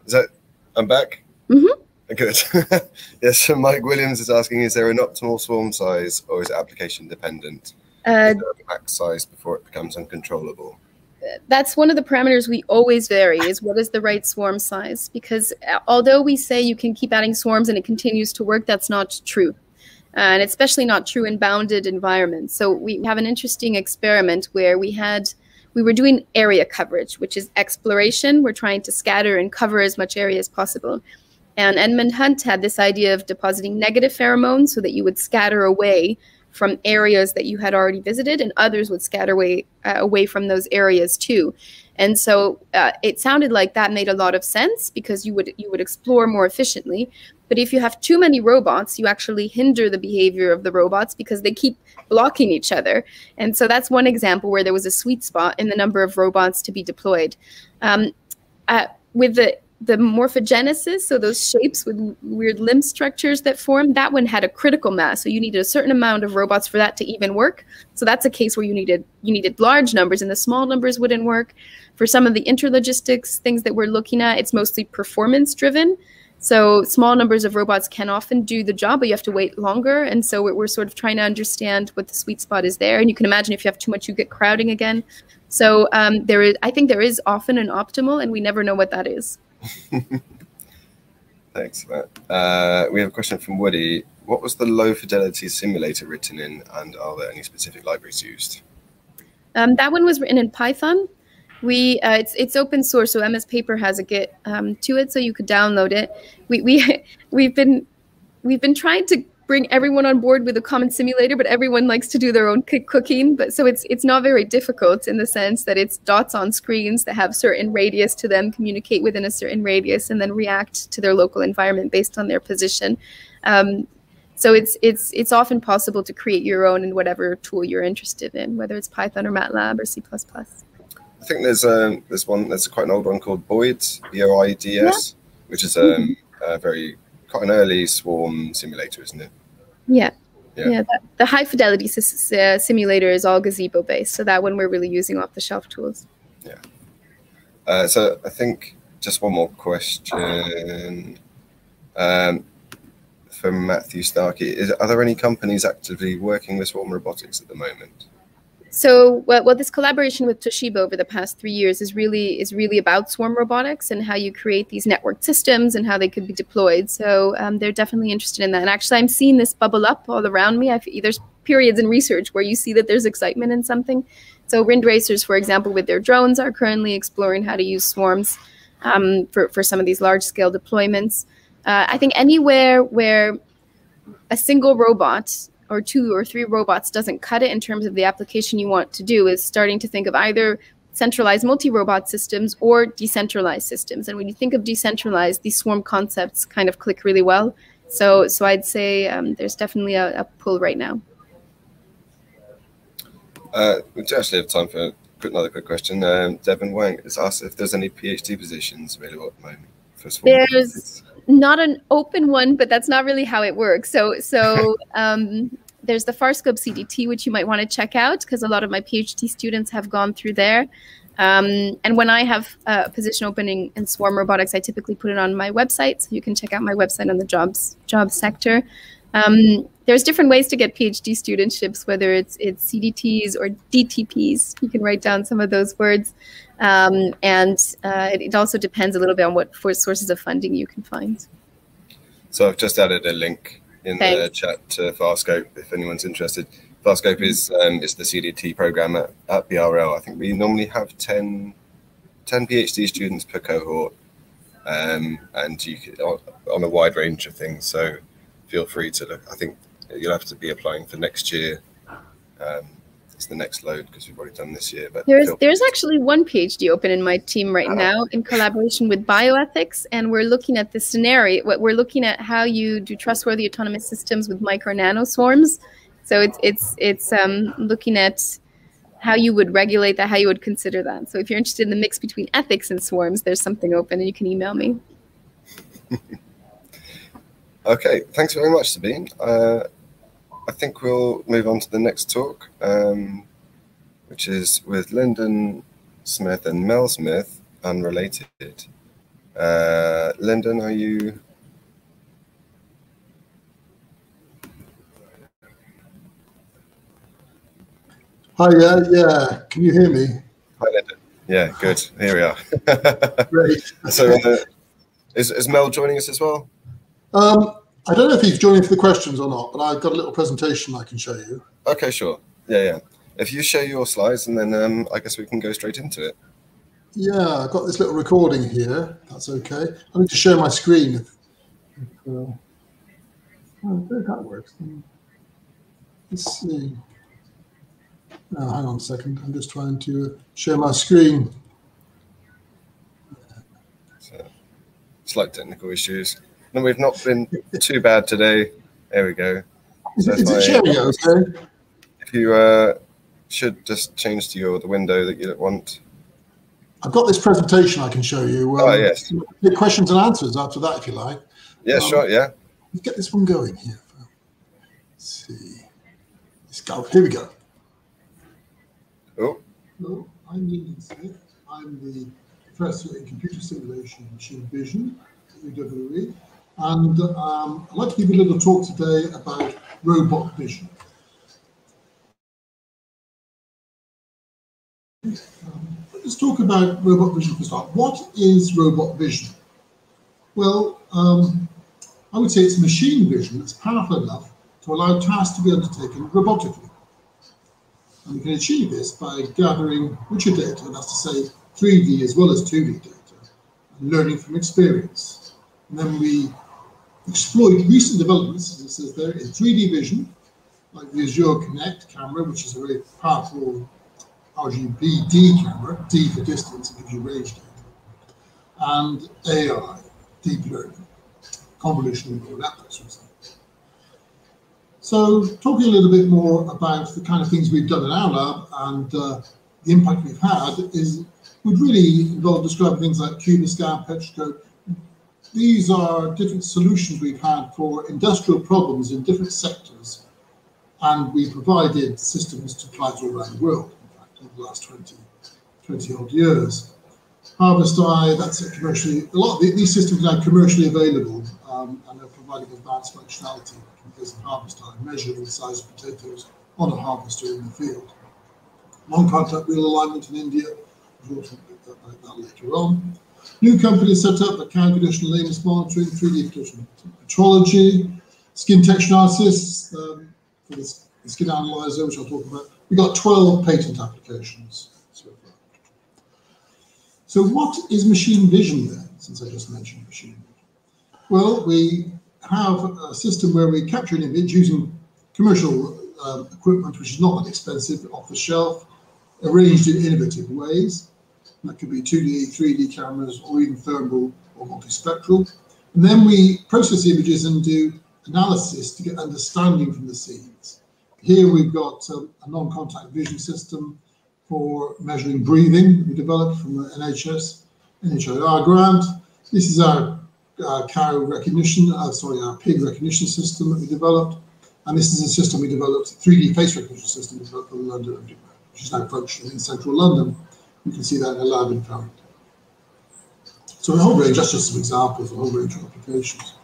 Is that I'm back? Mm-hmm. Good. yes, so Mike Williams is asking, is there an optimal swarm size or is it application dependent? Uh, is there a max size before it becomes uncontrollable? that's one of the parameters we always vary is what is the right swarm size because uh, although we say you can keep adding swarms and it continues to work that's not true and especially not true in bounded environments so we have an interesting experiment where we had we were doing area coverage which is exploration we're trying to scatter and cover as much area as possible and edmund hunt had this idea of depositing negative pheromones so that you would scatter away from areas that you had already visited, and others would scatter away uh, away from those areas too. And so uh, it sounded like that made a lot of sense because you would you would explore more efficiently. But if you have too many robots, you actually hinder the behavior of the robots because they keep blocking each other. And so that's one example where there was a sweet spot in the number of robots to be deployed. Um, uh, with the the morphogenesis, so those shapes with weird limb structures that form, that one had a critical mass. So you needed a certain amount of robots for that to even work. So that's a case where you needed you needed large numbers and the small numbers wouldn't work. For some of the intralogistics things that we're looking at, it's mostly performance driven. So small numbers of robots can often do the job, but you have to wait longer. And so we're, sort of trying to understand what the sweet spot is there. And you can imagine if you have too much, you get crowding again. So um, there is, I think there is often an optimal, and we never know what that is. Thanks that. Uh, we have a question from Woody. What was the low fidelity simulator written in, and are there any specific libraries used? Um, that one was written in Python. We uh, it's it's open source, so MS Paper has a Git um, to it, so you could download it. We we we've been we've been trying to bring everyone on board with a common simulator, but everyone likes to do their own cooking. But so it's it's not very difficult in the sense that it's dots on screens that have certain radius to them, communicate within a certain radius, and then react to their local environment based on their position. Um, so it's it's it's often possible to create your own in whatever tool you're interested in, whether it's Python or MATLAB or C++. I think there's um there's one there's quite an old one called Boids B O I D S, yeah. which is um mm -hmm. a very quite an early swarm simulator, isn't it? Yeah. Yeah, yeah that, the high fidelity uh, simulator is all Gazebo based, so that one we're really using off the shelf tools. Yeah. Uh, so I think just one more question um, from Matthew Starkey. Is, are there any companies actively working with swarm robotics at the moment? So, well, well, this collaboration with Toshiba over the past three years is really is really about swarm robotics and how you create these networked systems and how they could be deployed. So, um, they're definitely interested in that. And actually, I'm seeing this bubble up all around me. I've, there's periods in research where you see that there's excitement in something. So, Windracers, for example, with their drones, are currently exploring how to use swarms um, for for some of these large scale deployments. Uh, I think anywhere where a single robot or two or three robots doesn't cut it in terms of the application you want to do is starting to think of either centralized multi-robot systems or decentralized systems. And when you think of decentralized, these swarm concepts kind of click really well. So, so I'd say um, there's definitely a, a, pull right now. Uh, we actually have time for another quick question. Um, Devin Wang has asked if there's any PhD positions available at the moment for swarm. There's not an open one, but that's not really how it works. So, so um, there's the Farscope CDT, which you might want to check out because a lot of my PhD students have gone through there. Um, and when I have a position opening in Swarm Robotics, I typically put it on my website. So you can check out my website on the jobs job sector. Um, there's different ways to get PhD studentships, whether it's it's CDTs or DTPs. You can write down some of those words, um, and uh, it, it, also depends a little bit on what sources of funding you can find. So I've just added a link in Thanks. the chat to Farscope if anyone's interested. Farscope is um, is the CDT program at, at BRL. I think we normally have 10, 10 PhD students per cohort, um, and you can, on a wide range of things. So feel free to look. I think you'll have to be applying for next year. Um, the next load because we've already done this year. But there's there's actually one PhD open in my team right now in collaboration with bioethics, and we're looking at the scenario. What We're looking at how you do trustworthy autonomous systems with micro nano swarms. So it's it's it's um, looking at how you would regulate that, how you would consider that. So if you're interested in the mix between ethics and swarms, there's something open, and you can email me. okay, thanks very much, Sabine. Uh, I think we'll move on to the next talk, um, which is with Lyndon Smith and Mel Smith, unrelated. Uh, Lyndon, are you? Hi, yeah, yeah. Can you hear me? Hi, Lyndon. Yeah, good. Here we are. Great. so, uh, is, is Mel joining us as well? Um, I don't know if he's joining for the questions or not, but I've got a little presentation I can show you. Okay, sure. Yeah, yeah. If you share your slides, and then um, I guess we can go straight into it. Yeah, I've got this little recording here. That's okay. I need to share my screen. If, if, uh, oh, that works. Let's see. Oh, hang on a second. I'm just trying to share my screen. So, slight technical issues. No, we've not been too bad today. There we go. So is, it showing okay? If you uh, should just change to your the window that you want. I've got this presentation I can show you. Um, oh yes. Questions and answers after that, if you like. Yeah, um, sure. Yeah. Let's get this one going here. Let's see. Let's go. Here we go. Oh. Hello, I'm Lyndon Smith. I'm the professor in computer simulation and machine vision at UWE. And um, I'd like to give you a little talk today about robot vision. Um, let's talk about robot vision for start. What is robot vision? Well, um, I would say it's machine vision that's powerful enough to allow tasks to be undertaken robotically. And we can achieve this by gathering richer data, that's to say 3D as well as 2D data, and learning from experience. And then we exploit recent developments, as it says there, in 3D vision, like the Azure Kinect camera, which is a very powerful RGB-D camera, D for distance, it gives you range data, and AI, deep learning, convolutional neural networks, for example. So talking a little bit more about the kind of things we've done in our lab and uh, the impact we've had is would really involve describing things like Cubiscan, Petroscope. These are different solutions we've had for industrial problems in different sectors, and we provided systems to clients all around the world, in fact, over the last 20, 20 odd years. HarvestEye, that's commercially, a lot of these systems are commercially available um, and are providing advanced functionality because of HarvestEye, measuring the size of potatoes on a harvester in the field. Non contact wheel alignment in India, we'll talk about that later on. New company set up a cow condition lameness monitoring, 3D condition metrology, skin texture analysis um, for the skin analyzer, which I'll talk about. We've got 12 patent applications so far. So what is machine vision then, since I just mentioned machine vision? Well, we have a system where we capture an image using commercial uh, equipment, which is not that expensive, off the shelf, arranged in innovative ways. That could be 2D, 3D cameras, or even thermal or multispectral. And then we process the images and do analysis to get understanding from the scenes. Here we've got a, a non-contact vision system for measuring breathing we developed from the NHS, NIHR grant. This is our uh, cow recognition, uh, sorry, our pig recognition system that we developed. And this is a system we developed, 3D face recognition system developed for London which is now functioning in central London. You can see that in a lab in. So a whole range, that's just some examples, a whole range of applications.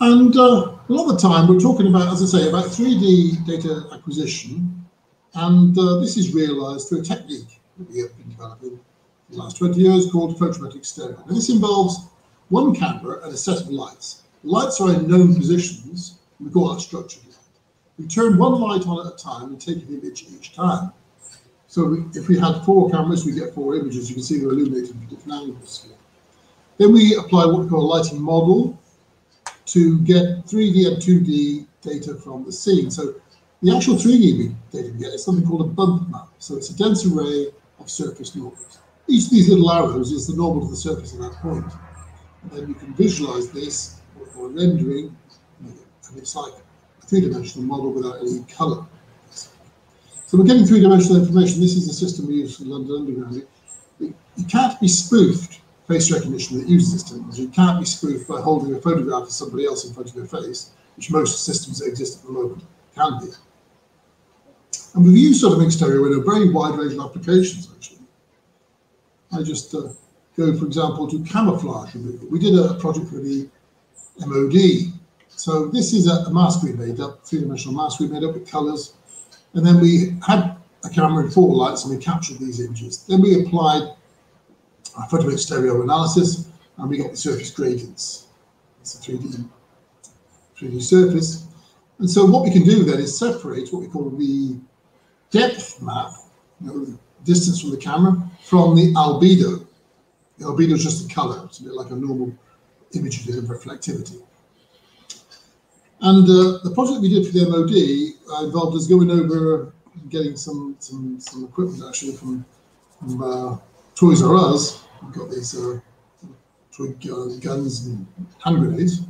And uh, a lot of the time we're talking about, as I say, about 3D data acquisition. And uh, this is realized through a technique that we have been developing the last 20 years called photometric stereo. And this involves one camera and a set of lights. Lights are in known positions, we call that structured light. We turn one light on at a time and take an image each time. So we, if we had four cameras, we get four images. You can see they're illuminated from different angles here. Then we apply what we call a lighting model to get 3D and 2D data from the scene. So the actual 3D data we get is something called a bump map. So it's a dense array of surface normals. Each of these little arrows is the normal to the surface at that point. And then you can visualize this or, or rendering, and it's like a three-dimensional model without any color. So we're getting three-dimensional information. This is the system we use for London Underground. It, it, can't be spoofed, face recognition that uses this technology. It can't be spoofed by holding a photograph of somebody else in front of their face, which most systems that exist at the moment can be. And we've used sort of mixed stereo in a very wide range of applications, actually. I just uh, go, for example, to camouflage removal. We did a project for the MOD. So this is a, mask we made up, three-dimensional mask we made up with colors. And then we had a camera and four lights and we captured these images. Then we applied a photometric stereo analysis and we got the surface gradients. It's a 3D, 3D surface. And so what we can do then is separate what we call the depth map, you know, the distance from the camera, from the albedo. The albedo is just the color. It's a bit like a normal image of reflectivity. And uh, the project we did for the MOD uh, involved us going over getting some some, some equipment actually from, from uh, Toys R Us. We've got these uh, toy guns and hand grenades.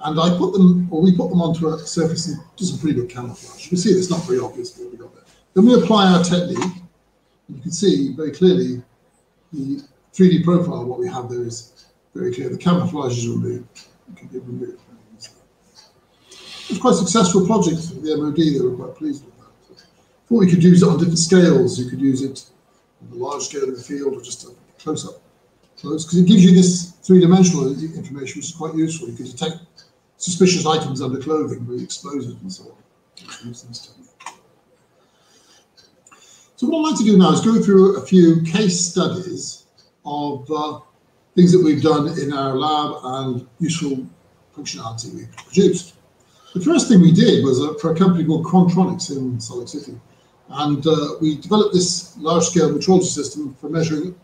And I put them, or we put them onto a surface and do some pretty good camouflage. You can see it's not very obvious what we got there. Then we apply our technique. You can see very clearly the 3D profile what we have there is very clear. The camouflage is removed. It can be removed. It was quite a successful project for the MOD. They were quite pleased with that. Thought we could use it on different scales. You could use it on the large scale of the field or just a close up close because it gives you this three-dimensional information, which is quite useful. You can detect suspicious items under clothing, you expose it and so on. So what I'd like to do now is go through a few case studies of uh, things that we've done in our lab and useful functionality we've produced. The first thing we did was uh, for a company called Quantronix in Salt Lake City. And uh, we developed this large-scale metrology system for measuring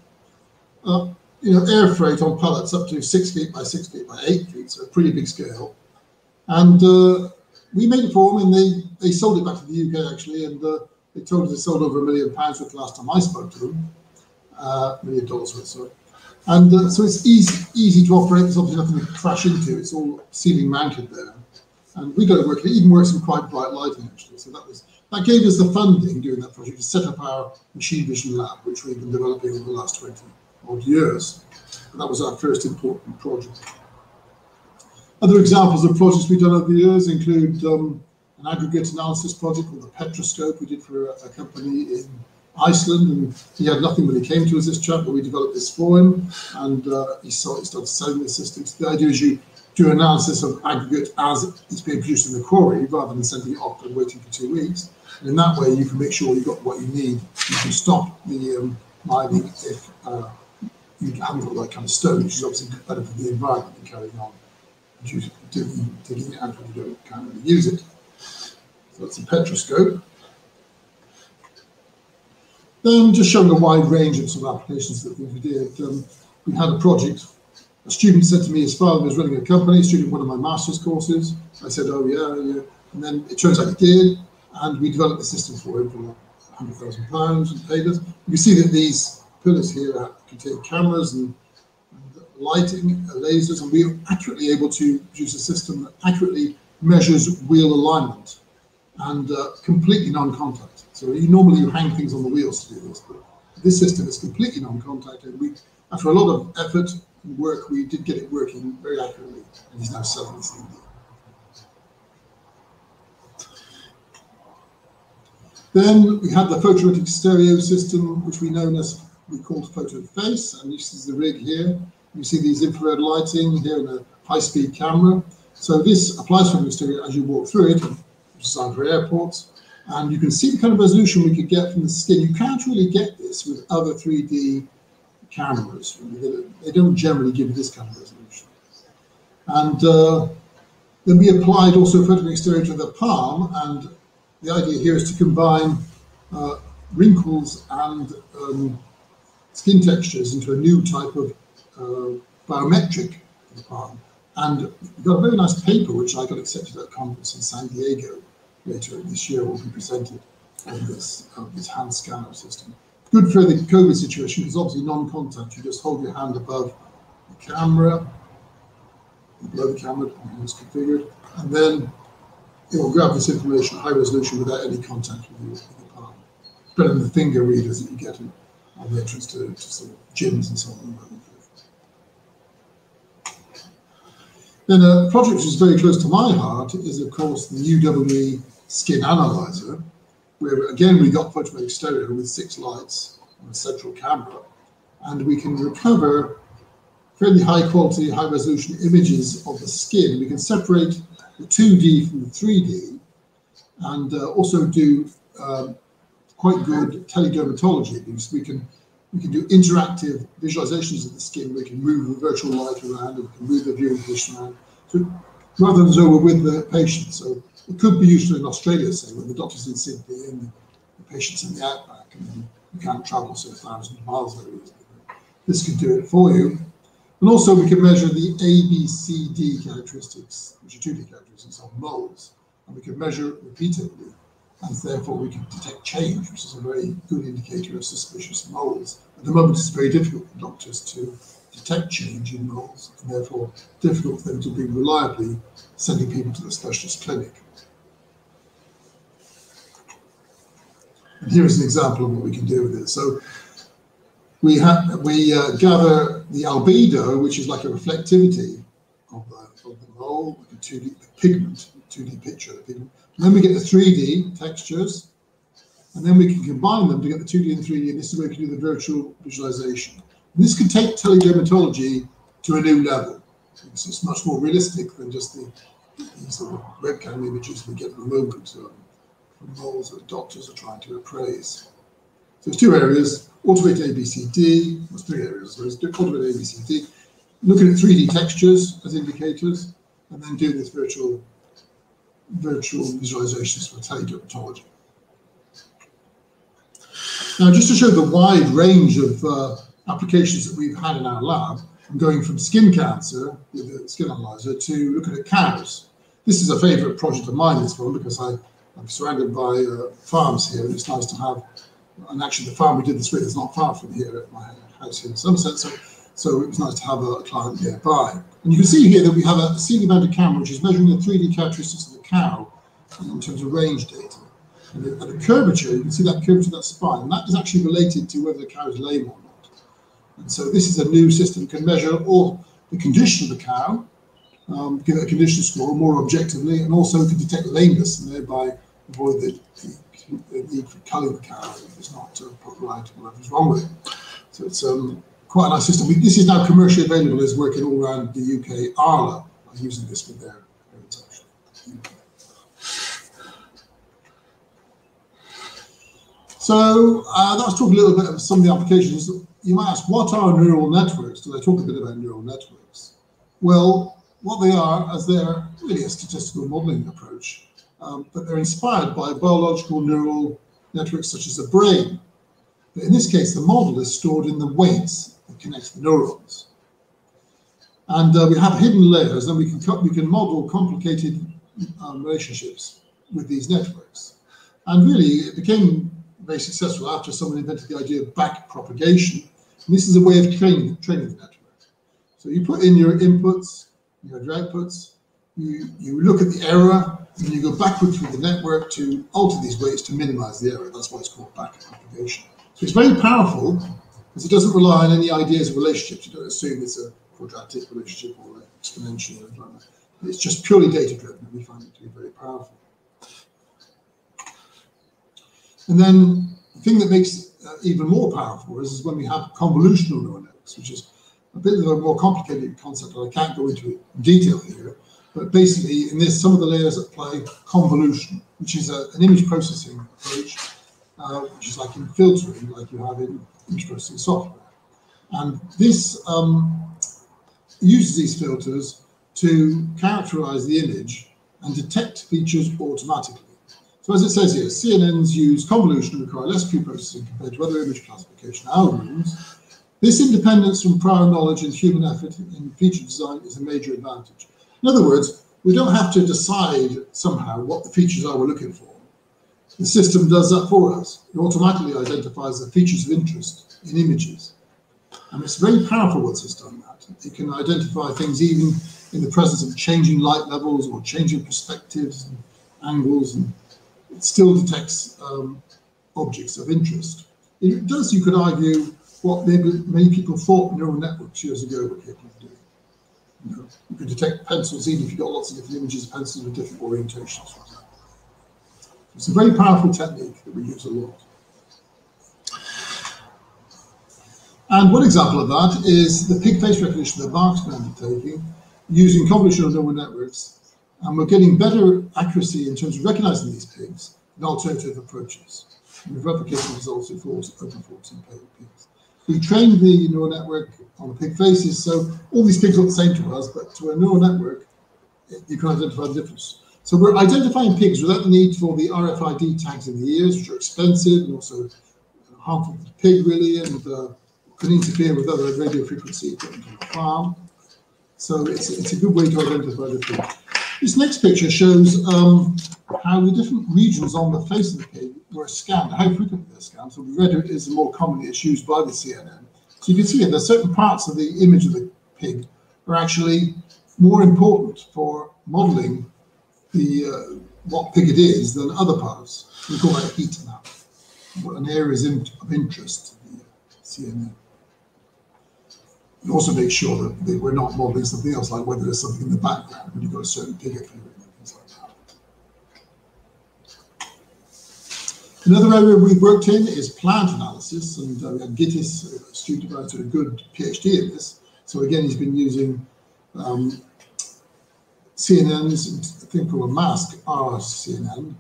uh, you know, air freight on pallets up to six feet by six feet by eight feet, so a pretty big scale. And uh, we made it for them, and they, they sold it back to the UK actually, and uh, they told us they sold over a million pounds worth last time I spoke to them, uh, million dollars worth, sorry. And so it's easy easy to operate. There's obviously nothing to crash into. It's all ceiling mounted there, and we got it working. It even works in quite bright lighting actually. So that was that gave us the funding during that project to set up our machine vision lab, which we've been developing over the last 20 odd years. And that was our first important project. Other examples of projects we've done over the years include um, an aggregate analysis project called the Petroscope we did for a, a, company in Iceland. And he had nothing when he came to us, this chap, but we developed this for him. And uh, he, saw, he started selling the systems. The idea is you do analysis of aggregate as it's being produced in the quarry rather than sending it off and waiting for two weeks. And in that way, you can make sure you've got what you need. You can stop the um, mining if uh, you haven't got that kind of stone, which is obviously better for the environment than carrying on digging, digging it out when you don't, can't really use it. So that's a petroscope. Then just showing a wide range of of applications that we did. Um, we had a project, a student said to me his father was running a company, a student one of my master's courses. I said, oh yeah, yeah. And then it turns out he did, and we developed the system for him for £100,000 and paid us. You see that these pillars here contain cameras and lighting, lasers, and we're accurately able to produce a system that accurately measures wheel alignment and uh, completely non-contact. So you, normally you hang things on the wheels to do this, but this system is completely non-contact. And we, after a lot of effort work, we did get it working very accurately, and he's now selling this thing. Then we had the photoelectric stereo system, which we know as we called photo face, and this is the rig here. You see these infrared lighting here in a high-speed camera. So this applies from stereo as you walk through it, designed for airports. And you can see the kind of resolution we could get from the skin. You can't really get this with other 3D cameras. They don't generally give you this kind of resolution. And uh, then we applied also photometric stereo to the palm. And the idea here is to combine uh, wrinkles and um, skin textures into a new type of uh, biometric palm And we got a very nice paper which I got accepted at a conference in San Diego later this year will be presented on this, uh, this hand scanner system. Good for the COVID situation because obviously non-contact, you just hold your hand above the camera, below the camera, it's configured, and then it will grab this information high resolution without any contact with, you, with the palm. Better than the finger readers that you get on the entrance to, to sort of gyms and so on. Then a project which is very close to my heart is, of course, the UWE skin analyzer, again we got photometric stereo with six lights and a central camera, and we can recover fairly high quality, high resolution images of the skin. We can separate the 2D from the 3D and uh, also do um, quite good teledermatology because we can we can do interactive visualizations of the skin. We can move the virtual light around and we can move the viewing position around. So rather than over with the patient. So it could be useful in Australia, say, when the doctor's in Sydney and the patient's in the outback and you can't travel so thousand miles very easily. This could do it for you. And also we can measure the ABCD characteristics, which are 2D characteristics of moles. And we can measure it repeatedly and therefore we can detect change, which is a very good indicator of suspicious moles. At the moment, it's very difficult for doctors to detect change in moles, and therefore difficult for them to be reliably sending people to the specialist clinic. And here is an example of what we can do with it. So we have we uh, gather the albedo, which is like a reflectivity of the, of the like a 2D pigment, 2D picture of the pigment and then we get the 3D textures, and then we can combine them to get the 2D and 3D, and this is where we can do the virtual visualization. And this can take teledermatology to a new level. It's, it's much more realistic than just the, the sort of webcam images we get at the moment um, from moles that doctors are trying to appraise. So there's two areas, automate ABCD, there's three areas, there's automate ABCD, looking at 3D textures as indicators, and then doing this virtual virtual visualizations for teledermatology. Now, just to show the wide range of uh, applications that we've had in our lab, I'm going from skin cancer with the skin analyzer to looking at cows. This is a favorite project of mine, this one, because I, I'm surrounded by uh, farms here, and it's nice to have, and actually the farm we did this with is not far from here at my house here in Somerset, so, so it was nice to have a client nearby. And you can see here that we have a CD mounted camera, which is measuring the 3D characteristics of the cow in terms of range data. And the, and the curvature, you can see that curvature of that spine, and that is actually related to whether the cow is lame or not. And so this is a new system can measure all the condition of the cow, um, give a condition score more objectively, and also can detect lameness and thereby avoid the, the, the need for culling the cow if it's not uh, put right or whatever's wrong with it. So it's um, quite a nice system. We, this is now commercially available. It's working all around the UK. Arla are using this with their heritage. So uh, let's talk a little bit of some of the applications. You might ask, what are neural networks? Do I talk a bit about neural networks? Well, what they are, as they're really a statistical modeling approach, um, but they're inspired by biological neural networks such as the brain. But in this case, the model is stored in the weights that connect the neurons. And uh, we have hidden layers, and we can we can model complicated um, relationships with these networks. And really, it became very successful after someone invented the idea of back propagation. And this is a way of training, training the network. So you put in your inputs, your outputs, you, you look at the error, and you go backward through the network to alter these weights to minimize the error. That's why it's called back propagation. So it's very powerful because it doesn't rely on any ideas of relationships. You don't assume it's a quadratic relationship or an exponential or. It's just purely data driven, and we find it to be very powerful. And then the thing that makes it uh, even more powerful is, is when we have convolutional neural networks, which is a bit of a more complicated concept that I can't go into detail here. But basically, in this, some of the layers that play convolution, which is a, an image processing approach, uh, which is like in filtering, like you have in image processing software. And this um, uses these filters to characterize the image and detect features automatically. So as it says here, CNNs use convolution and require less pre-processing compared to other image classification algorithms. This independence from prior knowledge and human effort in feature design is a major advantage. In other words, we don't have to decide somehow what the features are we're looking for. The system does that for us. It automatically identifies the features of interest in images. And it's very powerful once it's done that. It can identify things even in the presence of changing light levels or changing perspectives and angles and it still detects um, objects of interest. It does, you could argue, what many people thought neural networks years ago were capable of doing. You, know, you could detect pencils even if you've got lots of different images of pencils with different orientations. It's a very powerful technique that we use a lot. And one example of that is the pig face recognition that Mark's been undertaking using convolutional neural networks and we're getting better accuracy in terms of recognizing these pigs than alternative approaches. And we've replicated results with open forks and pigs. We trained the neural network on the pig faces, so all these pigs look the same to us, but to a neural network, you can identify the difference. So we're identifying pigs without the need for the RFID tags in the ears, which are expensive and also harmful to the pig, really, and uh, can interfere with other radio frequency equipment on the farm. So it's, it's a good way to identify the pig. This next picture shows um, how the different regions on the face of the pig were scanned, how frequently they're scanned. So the red is the more commonly it's used by the CNN. So you can see here, there's certain parts of the image of the pig are actually more important for modeling the uh, what pig it is than other parts. We call that a heat map, What an area of interest to the CNN and also make sure that they, we're not modeling something else, like whether there's something in the background when you've got a certain pig clearing and things like that. Another area we've worked in is plant analysis, and uh, Gittis, a student ours, a good PhD in this. So again, he's been using um, CNNs, thing called a mask R CNN,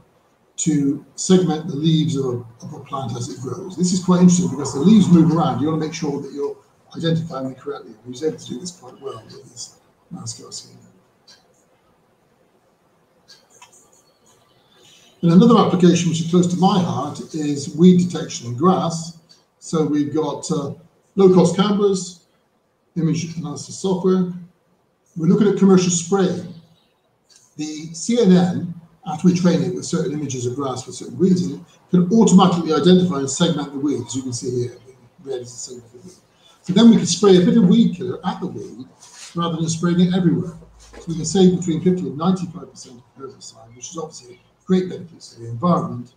to segment the leaves of a, of a, plant as it grows. This is quite interesting because the leaves move around. You want to make sure that you're identifying them correctly. He was able to do this quite well with his mouse cursor. And another application which is close to my heart is weed detection in grass. So we've got uh, low-cost cameras, image analysis software. We're looking at commercial spraying. The CNN, after we train it with certain images of grass with certain weeds in it, can automatically identify and segment the weed, as you can see here. Red is the segment of the weed. So then we can spray a bit of weed killer at the weed rather than spraying it everywhere. So we can save between 50 and 95% of herbicide, which is obviously great benefits to the environment,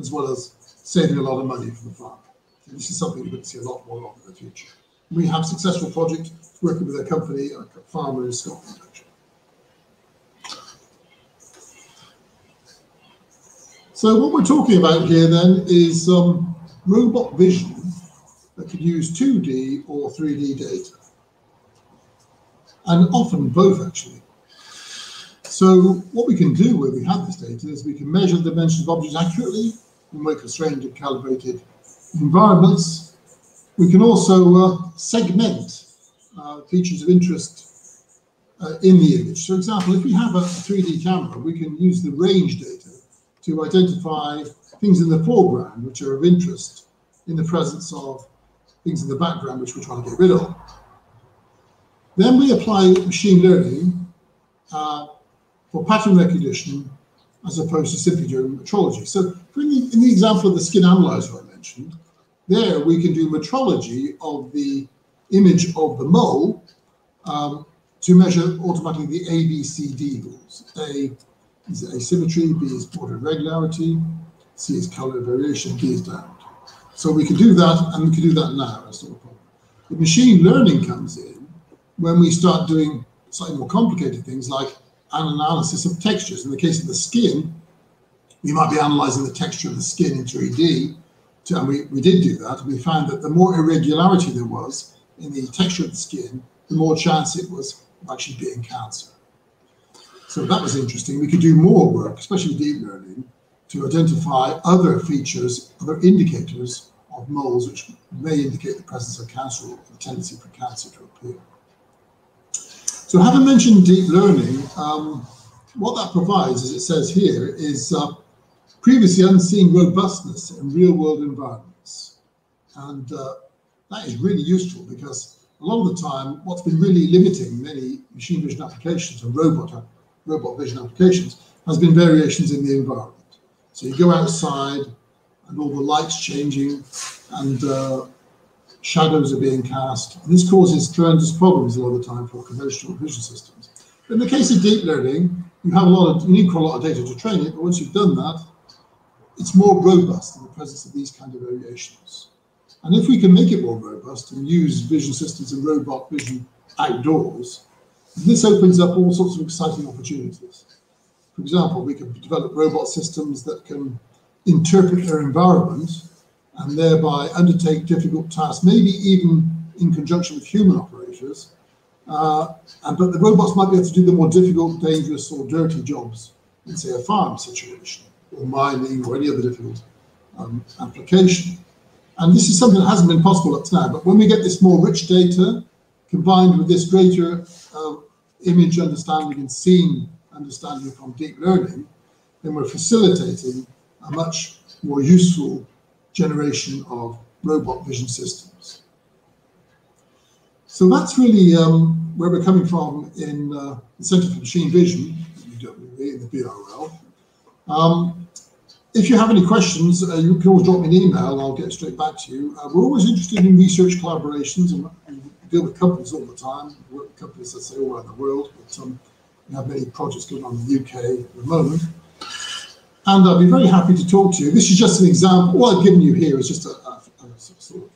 as well as saving a lot of money for the farm. This is something we're going to see a lot more of in the future. We have successful project working with a company, a farmer in Scotland, actually. So what we're talking about here then is um, robot vision that can use 2D or 3D data. And often both actually. So what we can do when we have this data is we can measure the dimensions of objects accurately in well-constrained and calibrated environments. We can also uh, segment uh, features of interest uh, in the image. For example, if we have a 3D camera, we can use the range data to identify things in the foreground which are of interest in the presence of things in the background which we're trying to get rid of. Then we apply machine learning uh, for pattern recognition as opposed to simply doing metrology. So in the, in the example of the skin analyzer I mentioned, there we can do metrology of the image of the mole um, to measure automatically the ABCD rules. A is asymmetry, B is border irregularity, C is color variation, D is diameter. So we can do that, and we can do that now. That's not a problem. The machine learning comes in when we start doing slightly more complicated things like an analysis of textures. In the case of the skin, we might be analyzing the texture of the skin in 3D. To, and we, we did do that. and We found that the more irregularity there was in the texture of the skin, the more chance it was of actually being cancer. So that was interesting. We could do more work, especially deep learning, to identify other features, other indicators of moles which may indicate the presence of cancer or the tendency for cancer to appear. So having mentioned deep learning, um, what that provides, as it says here, is uh, previously unseen robustness in real world environments. And uh, that is really useful because a lot of the time, what's been really limiting many machine vision applications and robot, robot vision applications has been variations in the environment. So you go outside and all the lights changing and uh, shadows are being cast. This causes tremendous problems a lot of the time for conventional vision systems. But in the case of deep learning, you have a lot of, you need quite a lot of data to train it, but once you've done that, it's more robust in the presence of these kind of variations. And if we can make it more robust and use vision systems and robot vision outdoors, this opens up all sorts of exciting opportunities. For example, we can develop robot systems that can interpret their environment and thereby undertake difficult tasks, maybe even in conjunction with human operators. Uh, and, but the robots might be able to do the more difficult, dangerous, or dirty jobs in, say, a farm situation, or mining, or any other difficult um, application. And this is something that hasn't been possible up to now. But when we get this more rich data combined with this greater uh, image understanding and scene understanding from deep learning, then we're facilitating a much more useful generation of robot vision systems. So that's really um, where we're coming from in uh, the Centre for Machine Vision, in the BRL. Um, if you have any questions, uh, you can always drop me an email I'll get straight back to you. Uh, we're always interested in research collaborations and deal with companies all the time, we work with companies, that say, all around the world, but um, we have many projects going on in the UK at the moment and I'll be very happy to talk to you. This is just an example. What I've given you here is just a, a, a sort of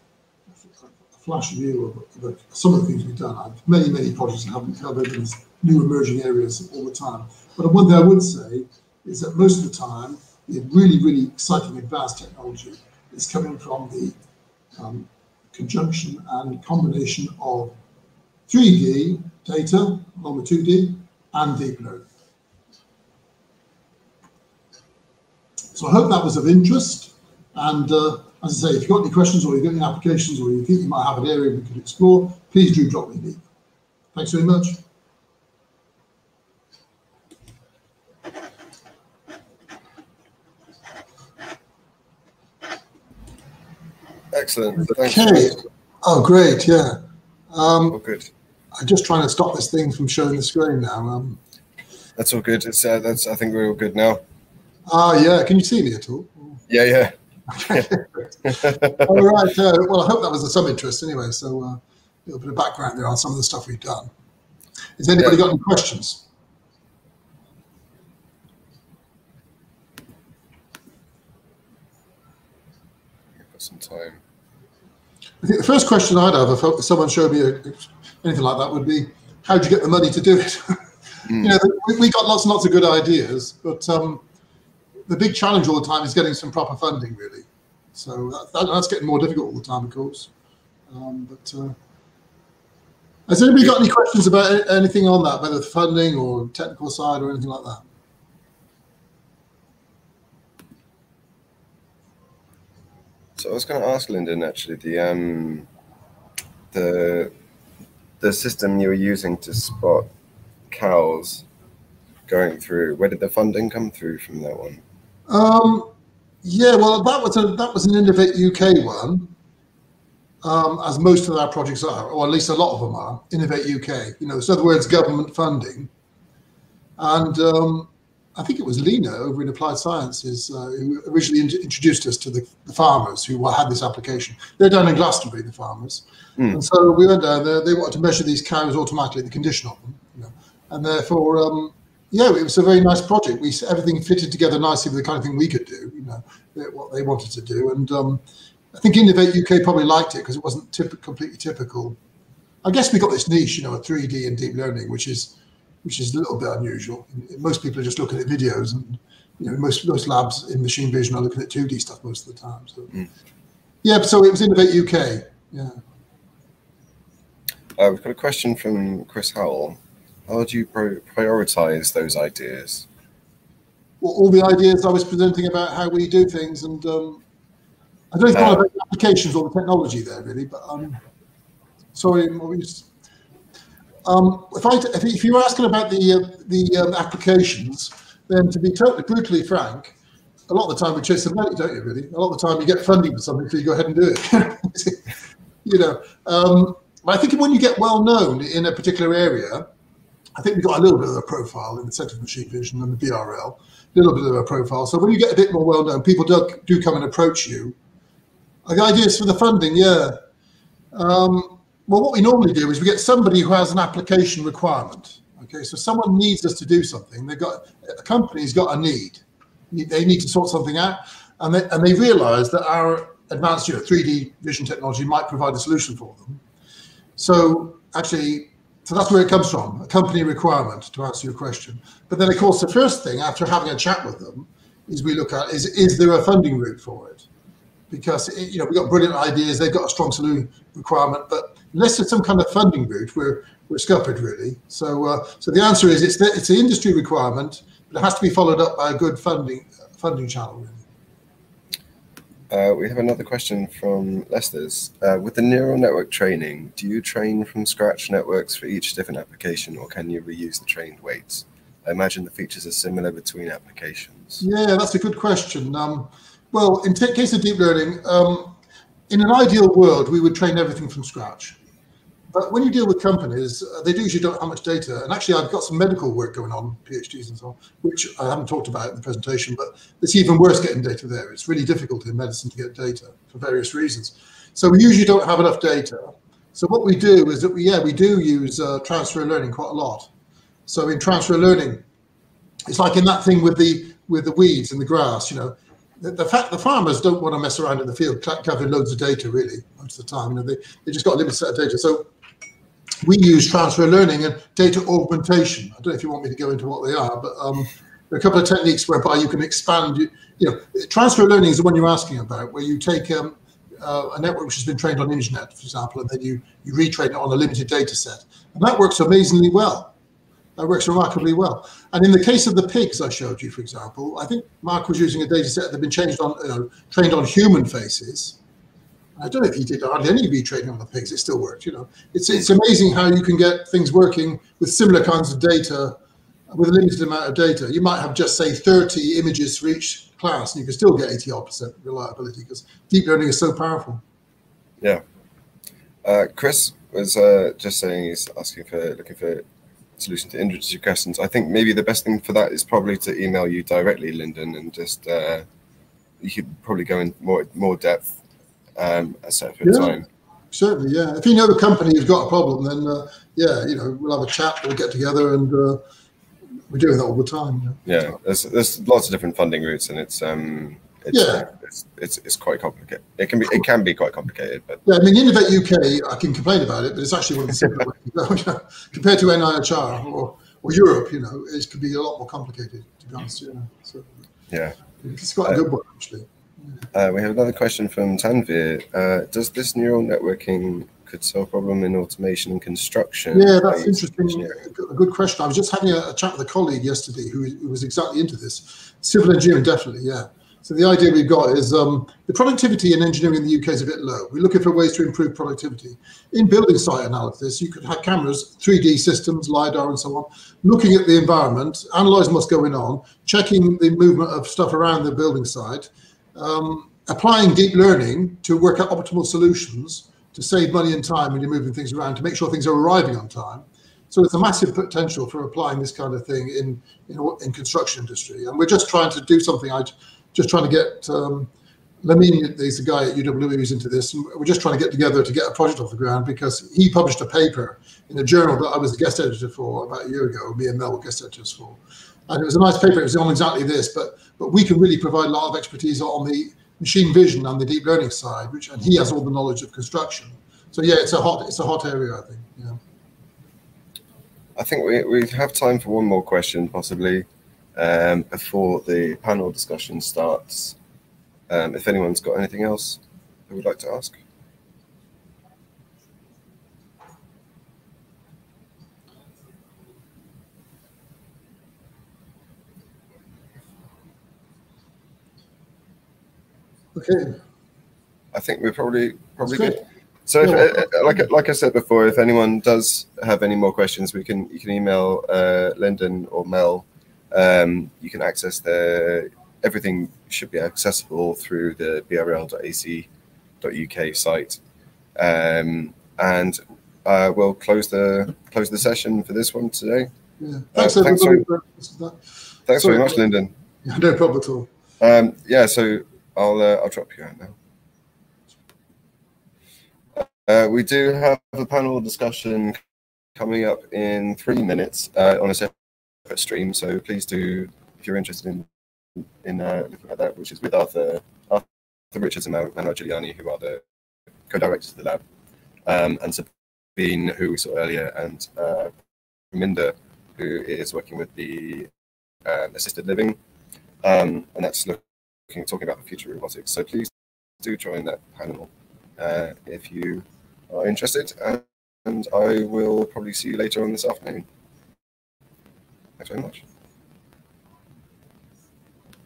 a flash view of, of, some of the things we've done. I've many, many projects and haven't covered these new emerging areas all the time. But one thing I would say is that most of the time, the really, really exciting advanced technology is coming from the um, conjunction and combination of 3D data along with 2D and deep learning. So I hope that was of interest. And uh, as I say, if you've got any questions or you've got any applications or you think you might have an area we could explore, please do drop me an email. Thanks very much. Excellent. Thanks. Okay. Oh, great. Yeah. Um, All good. I'm just trying to stop this thing from showing the screen now. Um, That's all good. It's uh, that's. I think we're all good now. Ah, yeah. Can you see me at all? Yeah, yeah. all right. Uh, well, I hope that was of some interest anyway. So uh, a little bit of background there on some of the stuff we've done. Has anybody Yeah. got any questions? Got some time. I think the first question I'd have if someone showed me a, anything like that would be, how do you get the money to do it? Mm. you know, we, we got lots and lots of good ideas, but um, the big challenge all the time is getting some proper funding, really. So that, that, that's getting more difficult all the time, of course. Um, but uh, has anybody got any questions about anything on that, whether funding or technical side or anything like that? So I was going to ask Lyndon actually the um the the system you were using to spot cows going through. Where did the funding come through from that one? Um, yeah, well, that was a that was an Innovate UK one, um, as most of our projects are, or at least a lot of them are. Innovate UK, you know, so in other words, government funding, and um, I think it was Lena over in Applied Sciences uh, who originally in- introduced us to the, the farmers who had this application. They're down in Glastonbury, the farmers, Hmm. and so we went down there. They wanted to measure these cows automatically, the condition of them, you know, and therefore. Um, yeah, it was a very nice project. We everything fitted together nicely with the kind of thing we could do, you know, what they wanted to do. And um, I think Innovate UK probably liked it because it wasn't typ- completely typical. I guess we got this niche, you know, of 3D and deep learning, which is which is a little bit unusual. Most people are just looking at videos, and you know, most most labs in machine vision are looking at 2D stuff most of the time. So, Mm. yeah, so it was Innovate UK. Yeah. Uh, we've got a question from Chris Howell. How do you prioritize those ideas? all all the ideas I was presenting about how we do things, and um, I don't know about applications or the technology there, really. But um, sorry, s- um, if I if you were asking about the uh, the um, applications, then to be totally brutally frank, a lot of the time we chase the money, don't you? Really, a lot of the time you get funding for something, so you go ahead and do it. you know, um, but I think when you get well known in a particular area, I think we've got a little bit of a profile in the Centre for Machine Vision and the BRL, a little bit of a profile. So when you get a bit more well known, people do, do come and approach you. The ideas for the funding, yeah. Um, well, what we normally do is we get somebody who has an application requirement. Okay, so someone needs us to do something. They've got a company's got a need. They need to sort something out, and they and they realise that our advanced, you know, 3D vision technology might provide a solution for them. So actually, so that's where it comes from, a company requirement to answer your question. But then, of course, the first thing after having a chat with them is we look at is is there a funding route for it? Because it, you know we've got brilliant ideas, they've got a strong solution requirement, but unless there's some kind of funding route, we're we're scuppered really. So uh, so the answer is it's the, it's the industry requirement, but it has to be followed up by a good funding funding channel really. Uh, we have another question from Leicester's. Uh, with the neural network training, do you train from scratch networks for each different application, or can you reuse the trained weights? I imagine the features are similar between applications. Yeah, that's a good question. Um, well, in case of deep learning, um, in an ideal world, we would train everything from scratch. But when you deal with companies, uh, they usually don't have much data. And actually, I've got some medical work going on, PhDs and so on, which I haven't talked about in the presentation, but it's even worse getting data there. It's really difficult in medicine to get data for various reasons. So we usually don't have enough data. So what we do is that we, yeah, we do use uh, transfer learning quite a lot. So in transfer learning, it's like in that thing with the with the weeds and the grass. You know, the, fact the farmers don't want to mess around in the field gathering loads of data really most of the time. You know, they they just got a limited set of data. So we use transfer learning and data augmentation. I don't know if you want me to go into what they are, but um, a couple of techniques whereby you can expand. You, you know, transfer learning is the one you're asking about, where you take um, uh, a network which has been trained on ImageNet, for example, and then you you retrain it on a limited data set, and that works amazingly well. That works remarkably well. And in the case of the pigs I showed you, for example, I think Mark was using a data set that had been changed on, know, trained on human faces. I don't know if he did hardly any retraining on the pigs. It still worked. You know, it's it's amazing how you can get things working with similar kinds of data with a limited amount of data. You might have just say 30 images for each class, and you can still get 80 odd percent reliability because deep learning is so powerful. Yeah. Uh, Chris was uh, just saying he's asking for looking for solution to industry questions. I think maybe the best thing for that is probably to email you directly, Lyndon, and just uh, you could probably go in more more depth um, a separate Yeah. time. Certainly, yeah. If you know the company who's got a problem, then uh, yeah, you know, we'll have a chat, we'll get together, and uh, we're doing that all the time. you know. Yeah, there's there's lots of different funding routes, and it's um it's Yeah. it's, it's it's quite complicated. It can be it can be quite complicated, but Yeah, I mean, Innovate UK, I can complain about it, but it's actually one of the simpler ways. Compared to NIHR or, or Europe, you know, it could be a lot more complicated, to be honest. Yeah, so yeah. it's quite a good one, actually. Uh, we have another question from Tanvir. Uh, does this neural networking could solve problem in automation and construction? Yeah, that's interesting. A good question. I was just having a, a chat with a colleague yesterday who, who was exactly into this. Civil engineering, definitely, yeah. So the idea we've got is um, the productivity in engineering in the UK is a bit low. We're looking for ways to improve productivity. In building site analysis, you could have cameras, 3D systems, LiDAR and so on, looking at the environment, analysing what's going on, checking the movement of stuff around the building site, um, applying deep learning to work out optimal solutions to save money and time when you're moving things around to make sure things are arriving on time. So it's a massive potential for applying this kind of thing in in, in construction industry, and we're just trying to do something. I just trying to get um, Lamine, there's a guy at UWE who's into this, and we're just trying to get together to get a project off the ground because he published a paper in a journal that I was the guest editor for about a year ago. Me and Mel were guest editors for, and it was a nice paper. It was on exactly this, but but we can really provide a lot of expertise on the machine vision and the deep learning side, which and he has all the knowledge of construction. So yeah, it's a hot it's a hot area, I think. Yeah. I think we, we have time for one more question, possibly, um, before the panel discussion starts. Um, if anyone's got anything else they would like to ask. Okay. I think we're probably probably That's good. So, if, uh, uh, like like I said before, if anyone does have any more questions, we can you can email uh, Lyndon or Mel. Um, you can access the everything should be accessible through the brl.ac.uk site, um, and uh, we'll close the close the session for this one today. Yeah. Thanks Uh, thanks everybody. for. Thanks Sorry. very much, Lyndon. Yeah, no problem at all. Um, yeah, so I'll uh, I'll drop you out now. Uh, we do have a panel discussion coming up in three minutes uh, on a separate stream. So please do, if you're interested in in uh, looking at that, which is with Arthur Arthur Richards and Man- Manuel Giuliani, who are the co-directors of the lab, um, and Sabine, who we saw earlier, and uh, Minda, who is working with the uh, assisted living, um, and that's looking talking about the future of robotics. So please do join that panel uh, if you are interested, and, and I will probably see you later on this afternoon. Thanks very much.